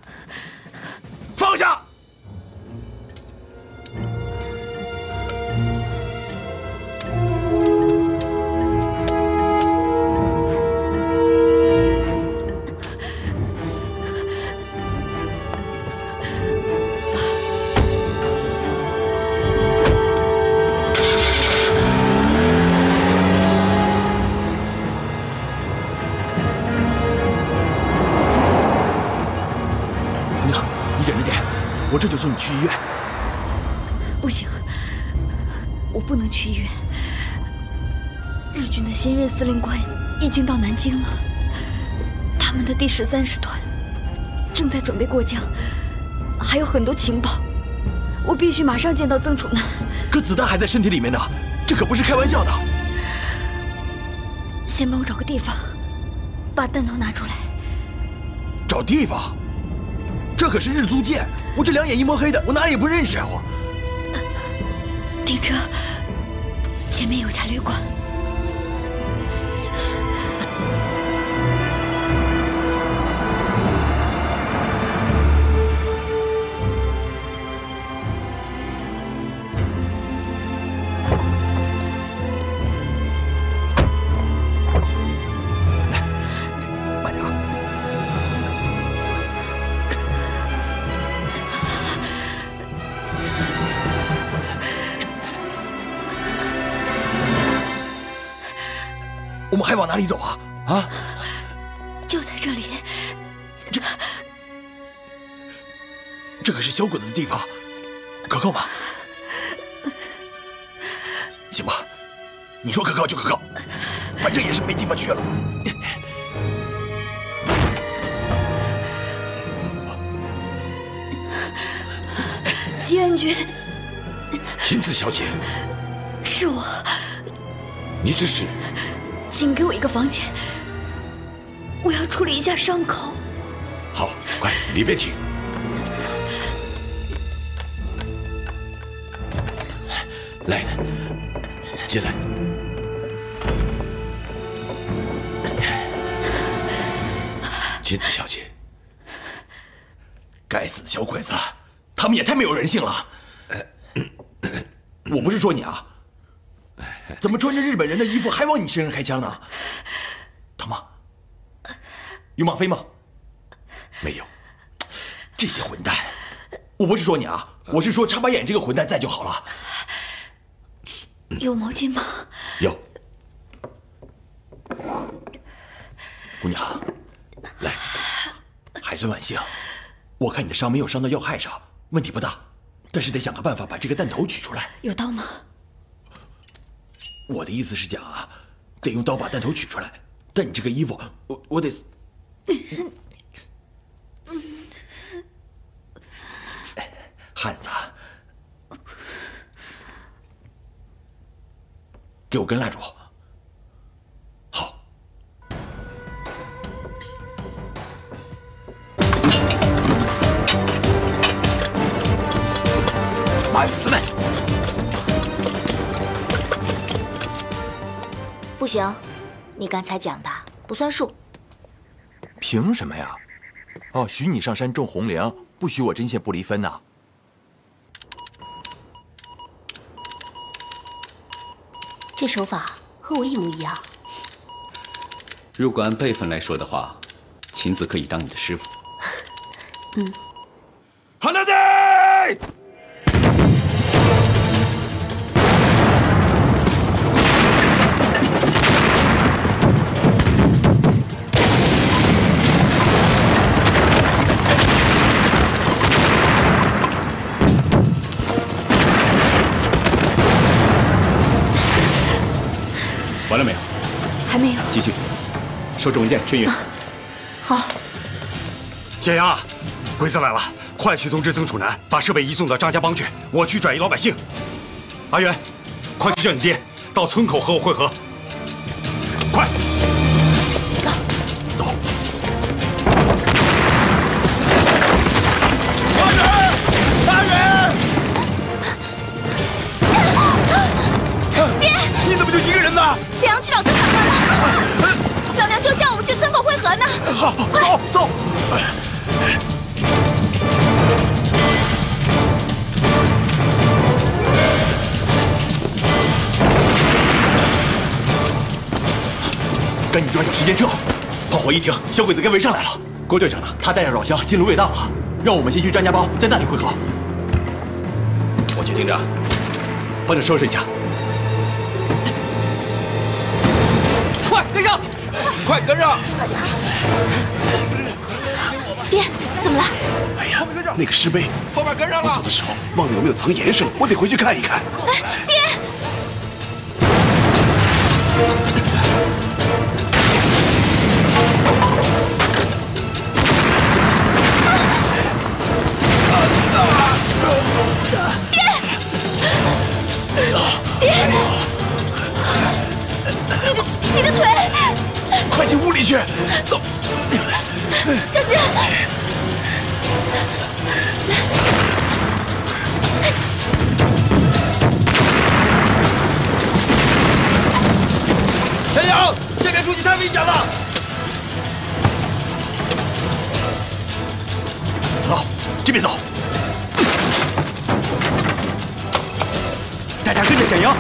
S14: 十三师团正在准备过江，还有很多情报，我必须马上见到曾楚南。
S29: 可子弹还在身体里面呢，这可不是开玩笑的。
S14: 先帮我找个地方，把弹头拿出来。
S29: 找地方？这可是日租界，我这两眼一摸黑的，我哪里也不认识啊！我
S14: 停车，前面有家旅馆。
S29: 们还往哪里走啊？啊！
S14: 就在这里。
S29: 这
S15: 这可是小鬼子的地方，可靠吗？行吧，你说可靠就可靠，反正也是没地方去了。
S14: 吉元君，
S30: 琴子小姐，
S14: 是我，
S30: 你只是
S14: 请给我一个房间，我要处理一下伤口。
S30: 好，快里边请。来，进来。金子小姐，
S15: 该死的小鬼子，他们也太没有人性了。我不是说你啊，怎么穿着日本人的衣服还往你身上开枪呢？疼吗？有吗啡吗？
S30: 没有。
S15: 这些混蛋，我不是说你啊，我是说插把眼这个混蛋在就好了。
S14: 有毛巾吗？
S30: 有。
S15: 姑娘，来，还算万幸。我看你的伤没有伤到要害上，问题不大。但是得想个办法把这个弹头取出来。
S14: 有刀吗？
S15: 我的意思是讲啊，得用刀把弹头取出来。但你这个衣服，我我得……汉子，给我根蜡烛。好。慢死们！
S31: 不行，你刚才讲的不算数。
S32: 凭什么呀？哦，许你上山种红菱，不许我针线不离分呐。
S31: 这手法和我一模一样。
S4: 如果按辈分来说的话，琴子可以当你的师傅。
S31: 嗯。
S15: 好了的。
S4: 收指纹剑，眩晕。
S14: 好。
S10: 简阳啊，鬼子来了，快去通知曾楚南，把设备移送到张家帮去。我去转移老百姓。阿元，快去叫你爹到村口和我会合。快。
S15: 赶紧抓紧时间撤！炮火一停，小鬼子该围上来了。
S4: 郭队长呢？
S15: 他带着老乡进芦苇荡了。让我们先去张家浜，在那里会合。
S4: 我去盯着，帮着收拾一下。
S1: 快跟上！快跟上！
S14: 快点爹，怎么了？
S30: 哎呀，那个石碑，
S1: 后面跟上了。
S30: 我走的时候忘了有没有藏严实，我得回去看一看。
S14: 哎，爹！你的腿！
S30: 快进屋里去，走！
S14: 小心！
S1: 陈阳，这边出去太危险了！
S15: 走，这边走。大家跟着简阳，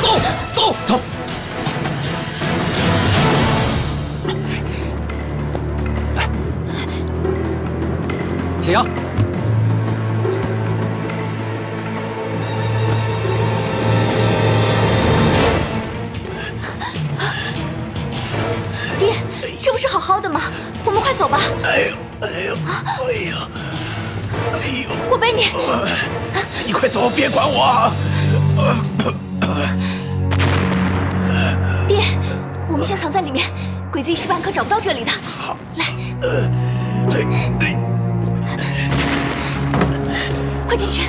S1: 走走
S15: 走。
S4: 简阳。
S14: 爹，这不是好好的吗？我们快走吧。
S30: 哎呦，哎呦，哎呦，哎呦！
S14: 我背你。
S20: 你快走，别管我。
S14: 爹，我们先藏在里面，鬼子一时半刻找不到这里的。
S20: 好，
S14: 来，快进去。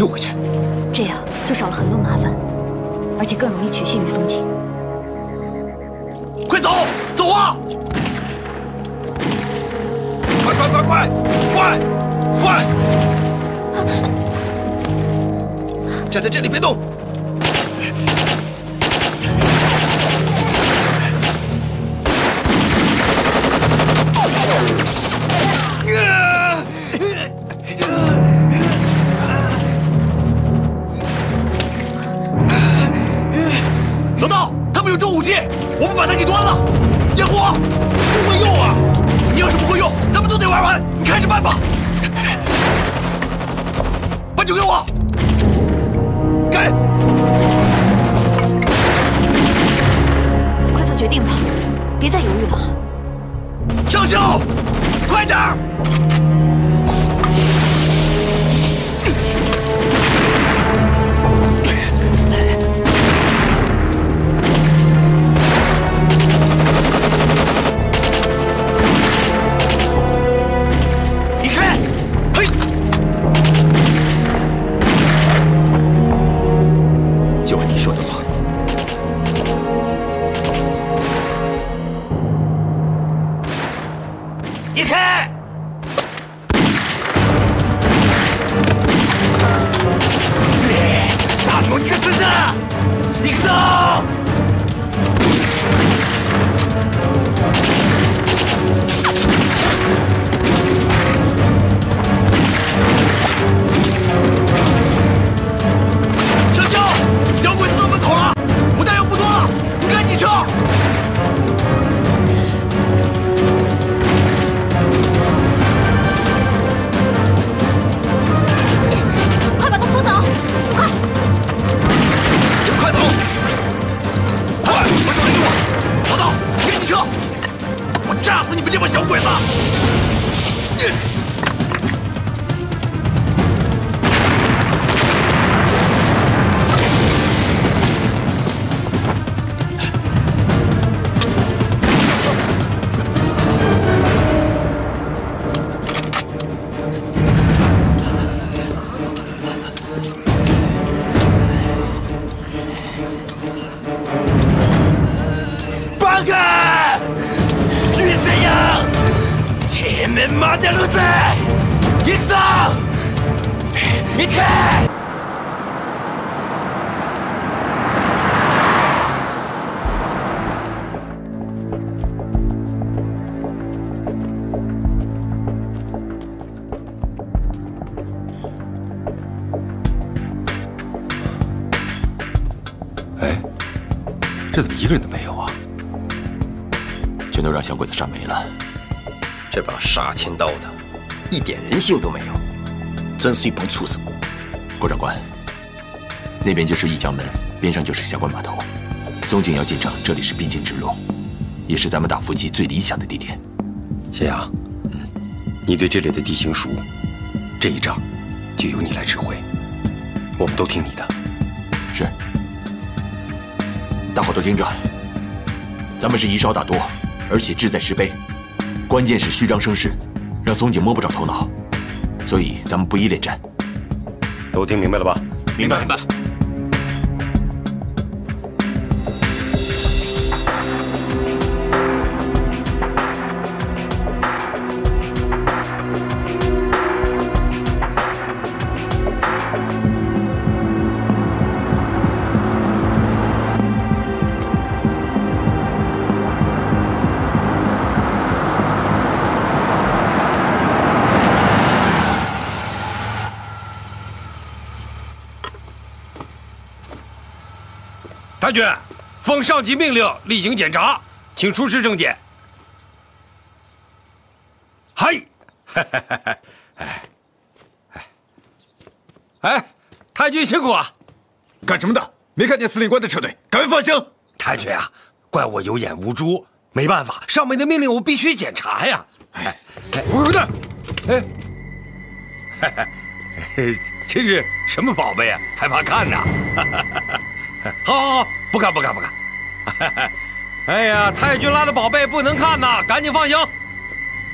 S18: 救回去？
S14: 这样就少了很多麻烦，而且更容易取信于松井。
S18: 快走，走啊！快快快快快快！站在这里别动！放
S15: 一
S10: 点人性都没有，真是一帮畜生！
S15: 郭长官，那边就是一江门，边上就是下关码头。松井要进城，这里是必经之路，也是咱们打伏击最理想的地点。
S10: 谢阳，你对这里的地形熟，这一仗就由你来指挥，我们都听你的。
S15: 是。大伙都听着，咱们是以少打多，而且志在石碑，关键是虚张声势，让松井摸不着头脑。所以咱们不宜恋战。
S10: 都听明白了吧？
S18: 明白明白。
S1: 奉上级命令，例行检查，请出示证件。嗨，哎，哎，哎，太君辛苦啊！
S15: 干什么的？没看见司令官的车队，赶快放行！
S1: 太君啊，怪我有眼无珠，没办法，上面的命令我必须检查呀。哎，
S15: 滚蛋！
S1: 哎，这是什么宝贝啊？还怕看呐？好，好，好，不看，不看，不看。哎呀，太君拉的宝贝不能看呐，赶紧放行，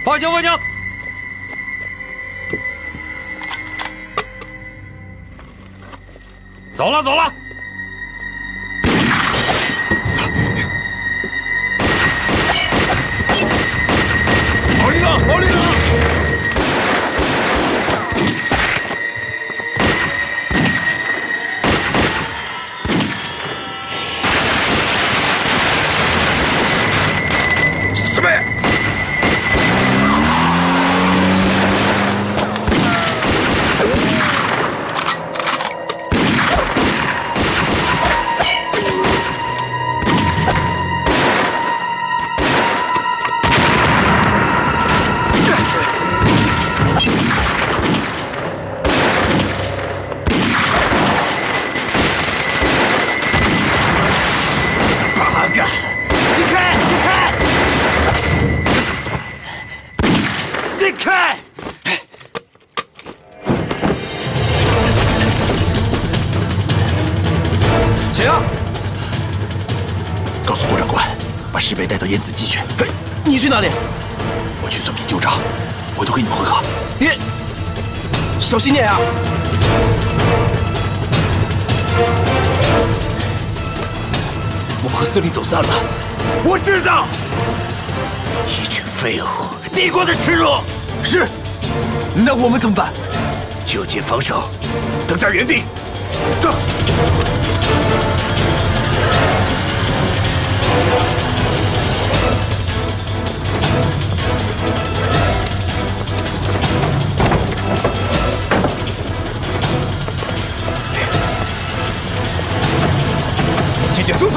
S1: 放行，放行。走了，走了。
S15: 毛利呢？毛利
S4: 哪里？
S15: 我去算笔旧账，回头跟你们汇合。
S4: 你小心点啊！
S15: 我们和司令走散了。我知道，一群废物，帝国的耻辱。
S4: 是，那我们怎么办？
S15: 就近防守，等待援兵。走。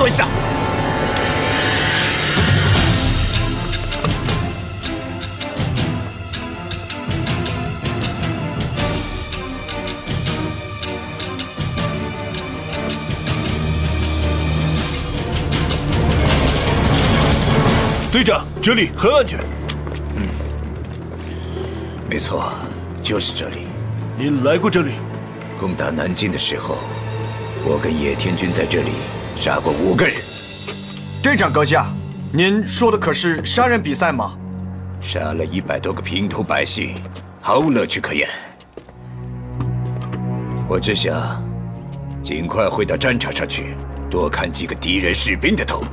S15: 下。队长，这里很安全。
S6: 嗯，没错，就是这里。
S15: 您来过这里？
S6: 攻打南京的时候，我跟野天君在这里杀过五个人。
S4: 队长阁下，您说的可是杀人比赛吗？
S6: 杀了一百多个平头百姓，毫无乐趣可言。我只想尽快回到战场上去，多砍几个敌人士兵的头。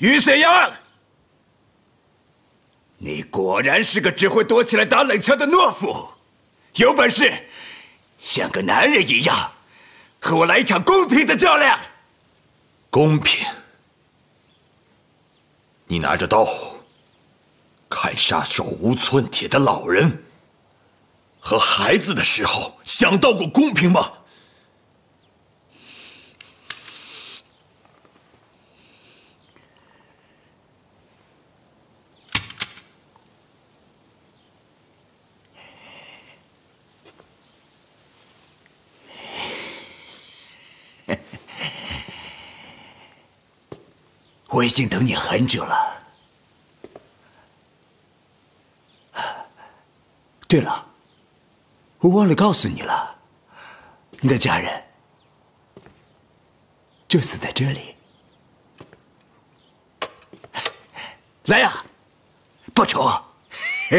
S15: 于
S6: 沈阳，你果然是个只会躲起来打冷枪的懦夫。有本事，像个男人一样，和我来一场公平的较量。
S15: 公平？你拿着刀砍杀手无寸铁的老人和孩子的时候，想到过公平吗？
S6: 我已经等你很久了。对了，我忘了告诉你了，你的家人就死在这里。来呀，报仇！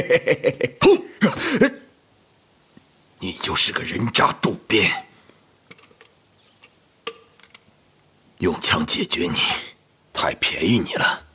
S15: 你就是个人渣渡边，用枪解决你。太便宜你了！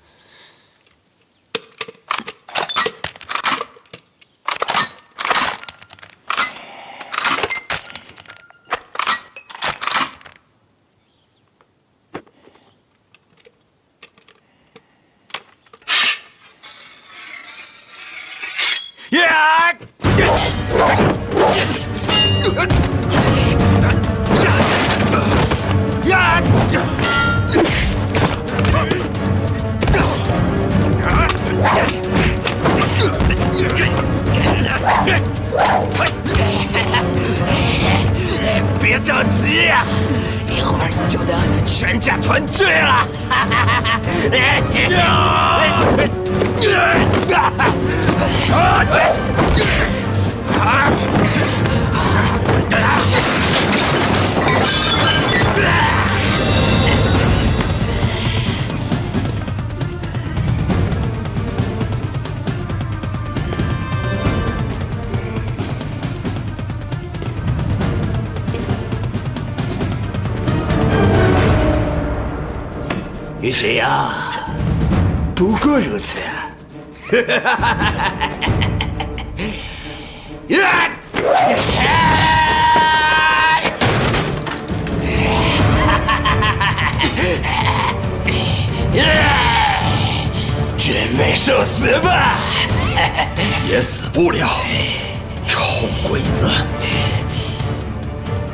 S15: 臭鬼子！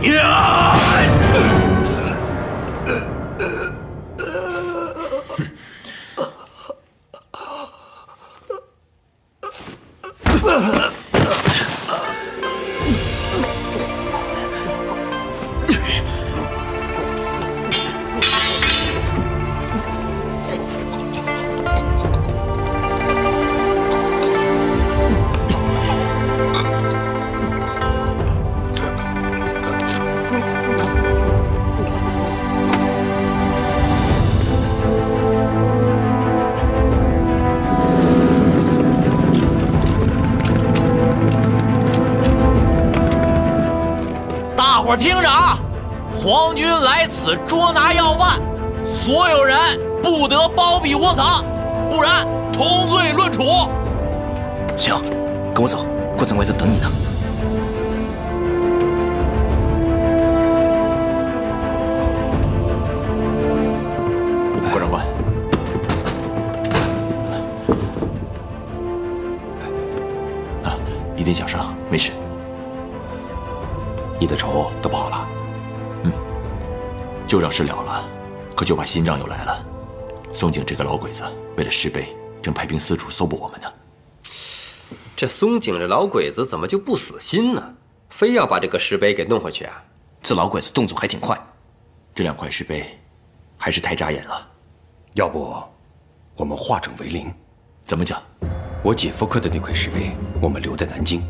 S6: 呀！
S1: 大此捉拿要犯，所有人不得包庇窝藏，不然同罪论处。
S17: 行，跟我走，郭总会在等你呢。
S15: 郭长官，啊，一点小伤，没事。
S10: 你的仇都报了，
S15: 旧账是了了，可就把新账又来了。松井这个老鬼子为了石碑，正派兵四处搜捕我们呢。
S26: 这松井这老鬼子怎么就不死心呢？非要把这个石碑给弄回去啊？
S17: 这老鬼子动作还挺快。
S15: 这两块石碑还是太扎眼了。
S10: 要不，我们化整为零？
S15: 怎么讲？
S10: 我姐夫刻的那块石碑，我们留在南京，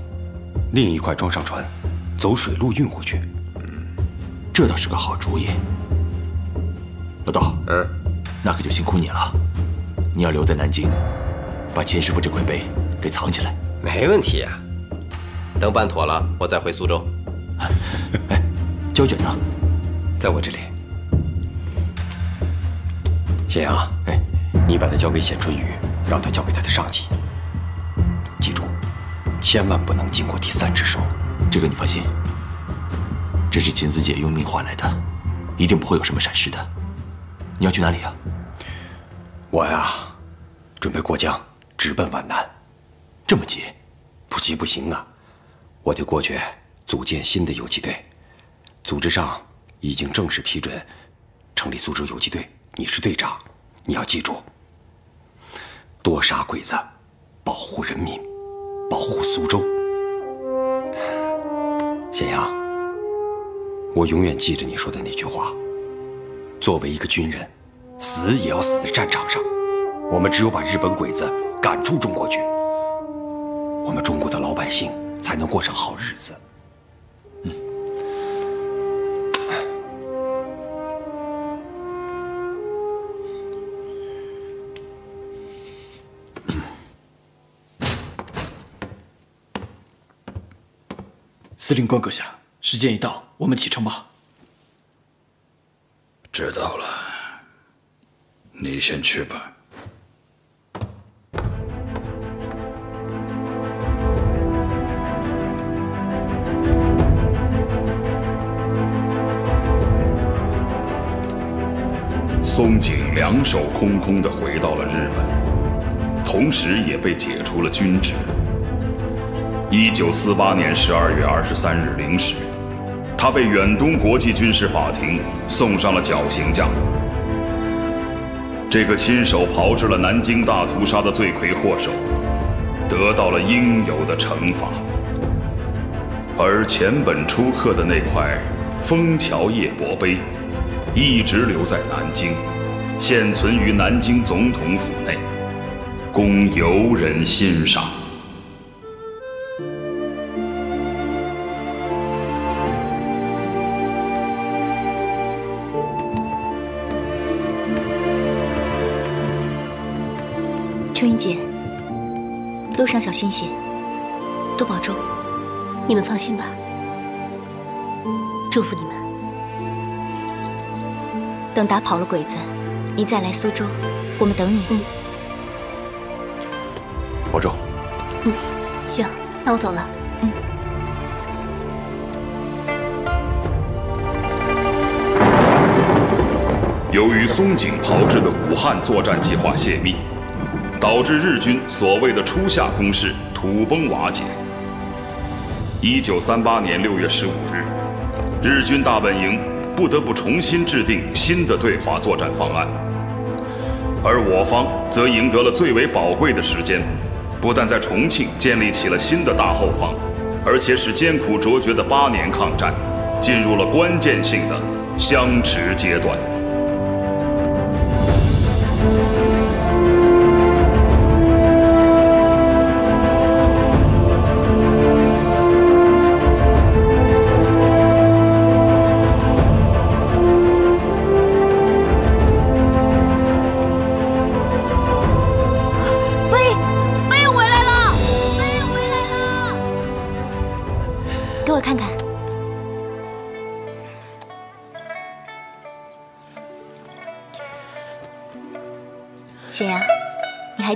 S10: 另一块装上船，走水路运回去。
S15: 这倒是个好主意。老道，
S26: 嗯，
S15: 那可就辛苦你了。你要留在南京，把钱师傅这块碑给藏起来。
S26: 没问题呀、等办妥了，我再回苏州。
S15: 哎，胶卷呢？
S10: 在我这里。咸阳，
S15: 哎，
S10: 你把它交给显春雨，让他交给他的上级。记住，千万不能经过第三只手。
S15: 这个你放心，这是秦子姐用命换来的，一定不会有什么闪失的。你要去哪里啊？
S10: 我呀，准备过江，直奔皖南。
S15: 这么急？
S10: 不急不行啊！我得过去组建新的游击队，组织上已经正式批准成立苏州游击队。你是队长，你要记住，多杀鬼子，保护人民，保护苏州。咸阳，我永远记着你说的那句话：作为一个军人，死也要死在战场上。我们只有把日本鬼子赶出中国去，我们中国的老百姓才能过上好日子。
S33: 司令官阁下，时间已到，我们启程吧。
S16: 知道了，你先去吧。松井两手空空的回到了日本，同时也被解除了军职。一九四八年十二月二十三日零时，他被远东国际军事法庭送上了绞刑架。这个亲手炮制了南京大屠杀的罪魁祸首，得到了应有的惩罚。而前本初刻的那块枫桥夜泊碑，一直留在南京，现存于南京总统府内，供游人欣赏。
S14: 路上小心些，多保重。
S34: 你们放心吧，祝福你们。
S14: 等打跑了鬼子，你再来苏州，我们等你。
S34: 嗯。
S15: 保重。
S34: 嗯，行，那我走了。
S14: 嗯。
S16: 由于松井炮制的武汉作战计划泄密。导致日军所谓的初夏攻势土崩瓦解。一九三八年六月十五日，日军大本营不得不重新制定新的对华作战方案，而我方则赢得了最为宝贵的时间，不但在重庆建立起了新的大后方，而且使艰苦卓绝的八年抗战进入了关键性的相持阶段。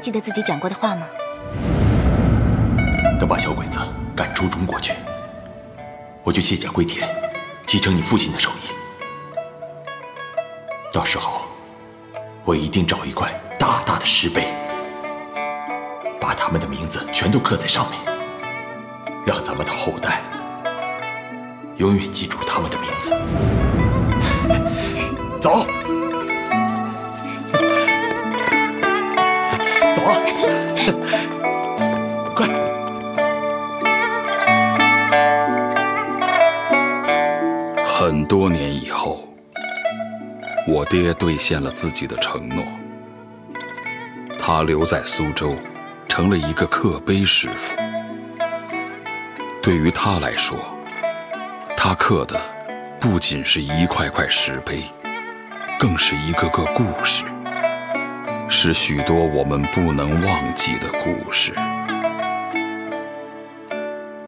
S14: 记得自己讲过的话吗？
S15: 等把小鬼子赶出中国去，我就卸甲归田，继承你父亲的手艺。到时候，我一定找一块大大的石碑，把他们的名字全都刻在上面，让咱们的后代永远记住他们的名字。走。
S16: 多年以后，我爹兑现了自己的承诺，他留在苏州，成了一个刻碑师傅。对于他来说，他刻的不仅是一块块石碑，更是一个个故事。是许多我们不能忘记的故事。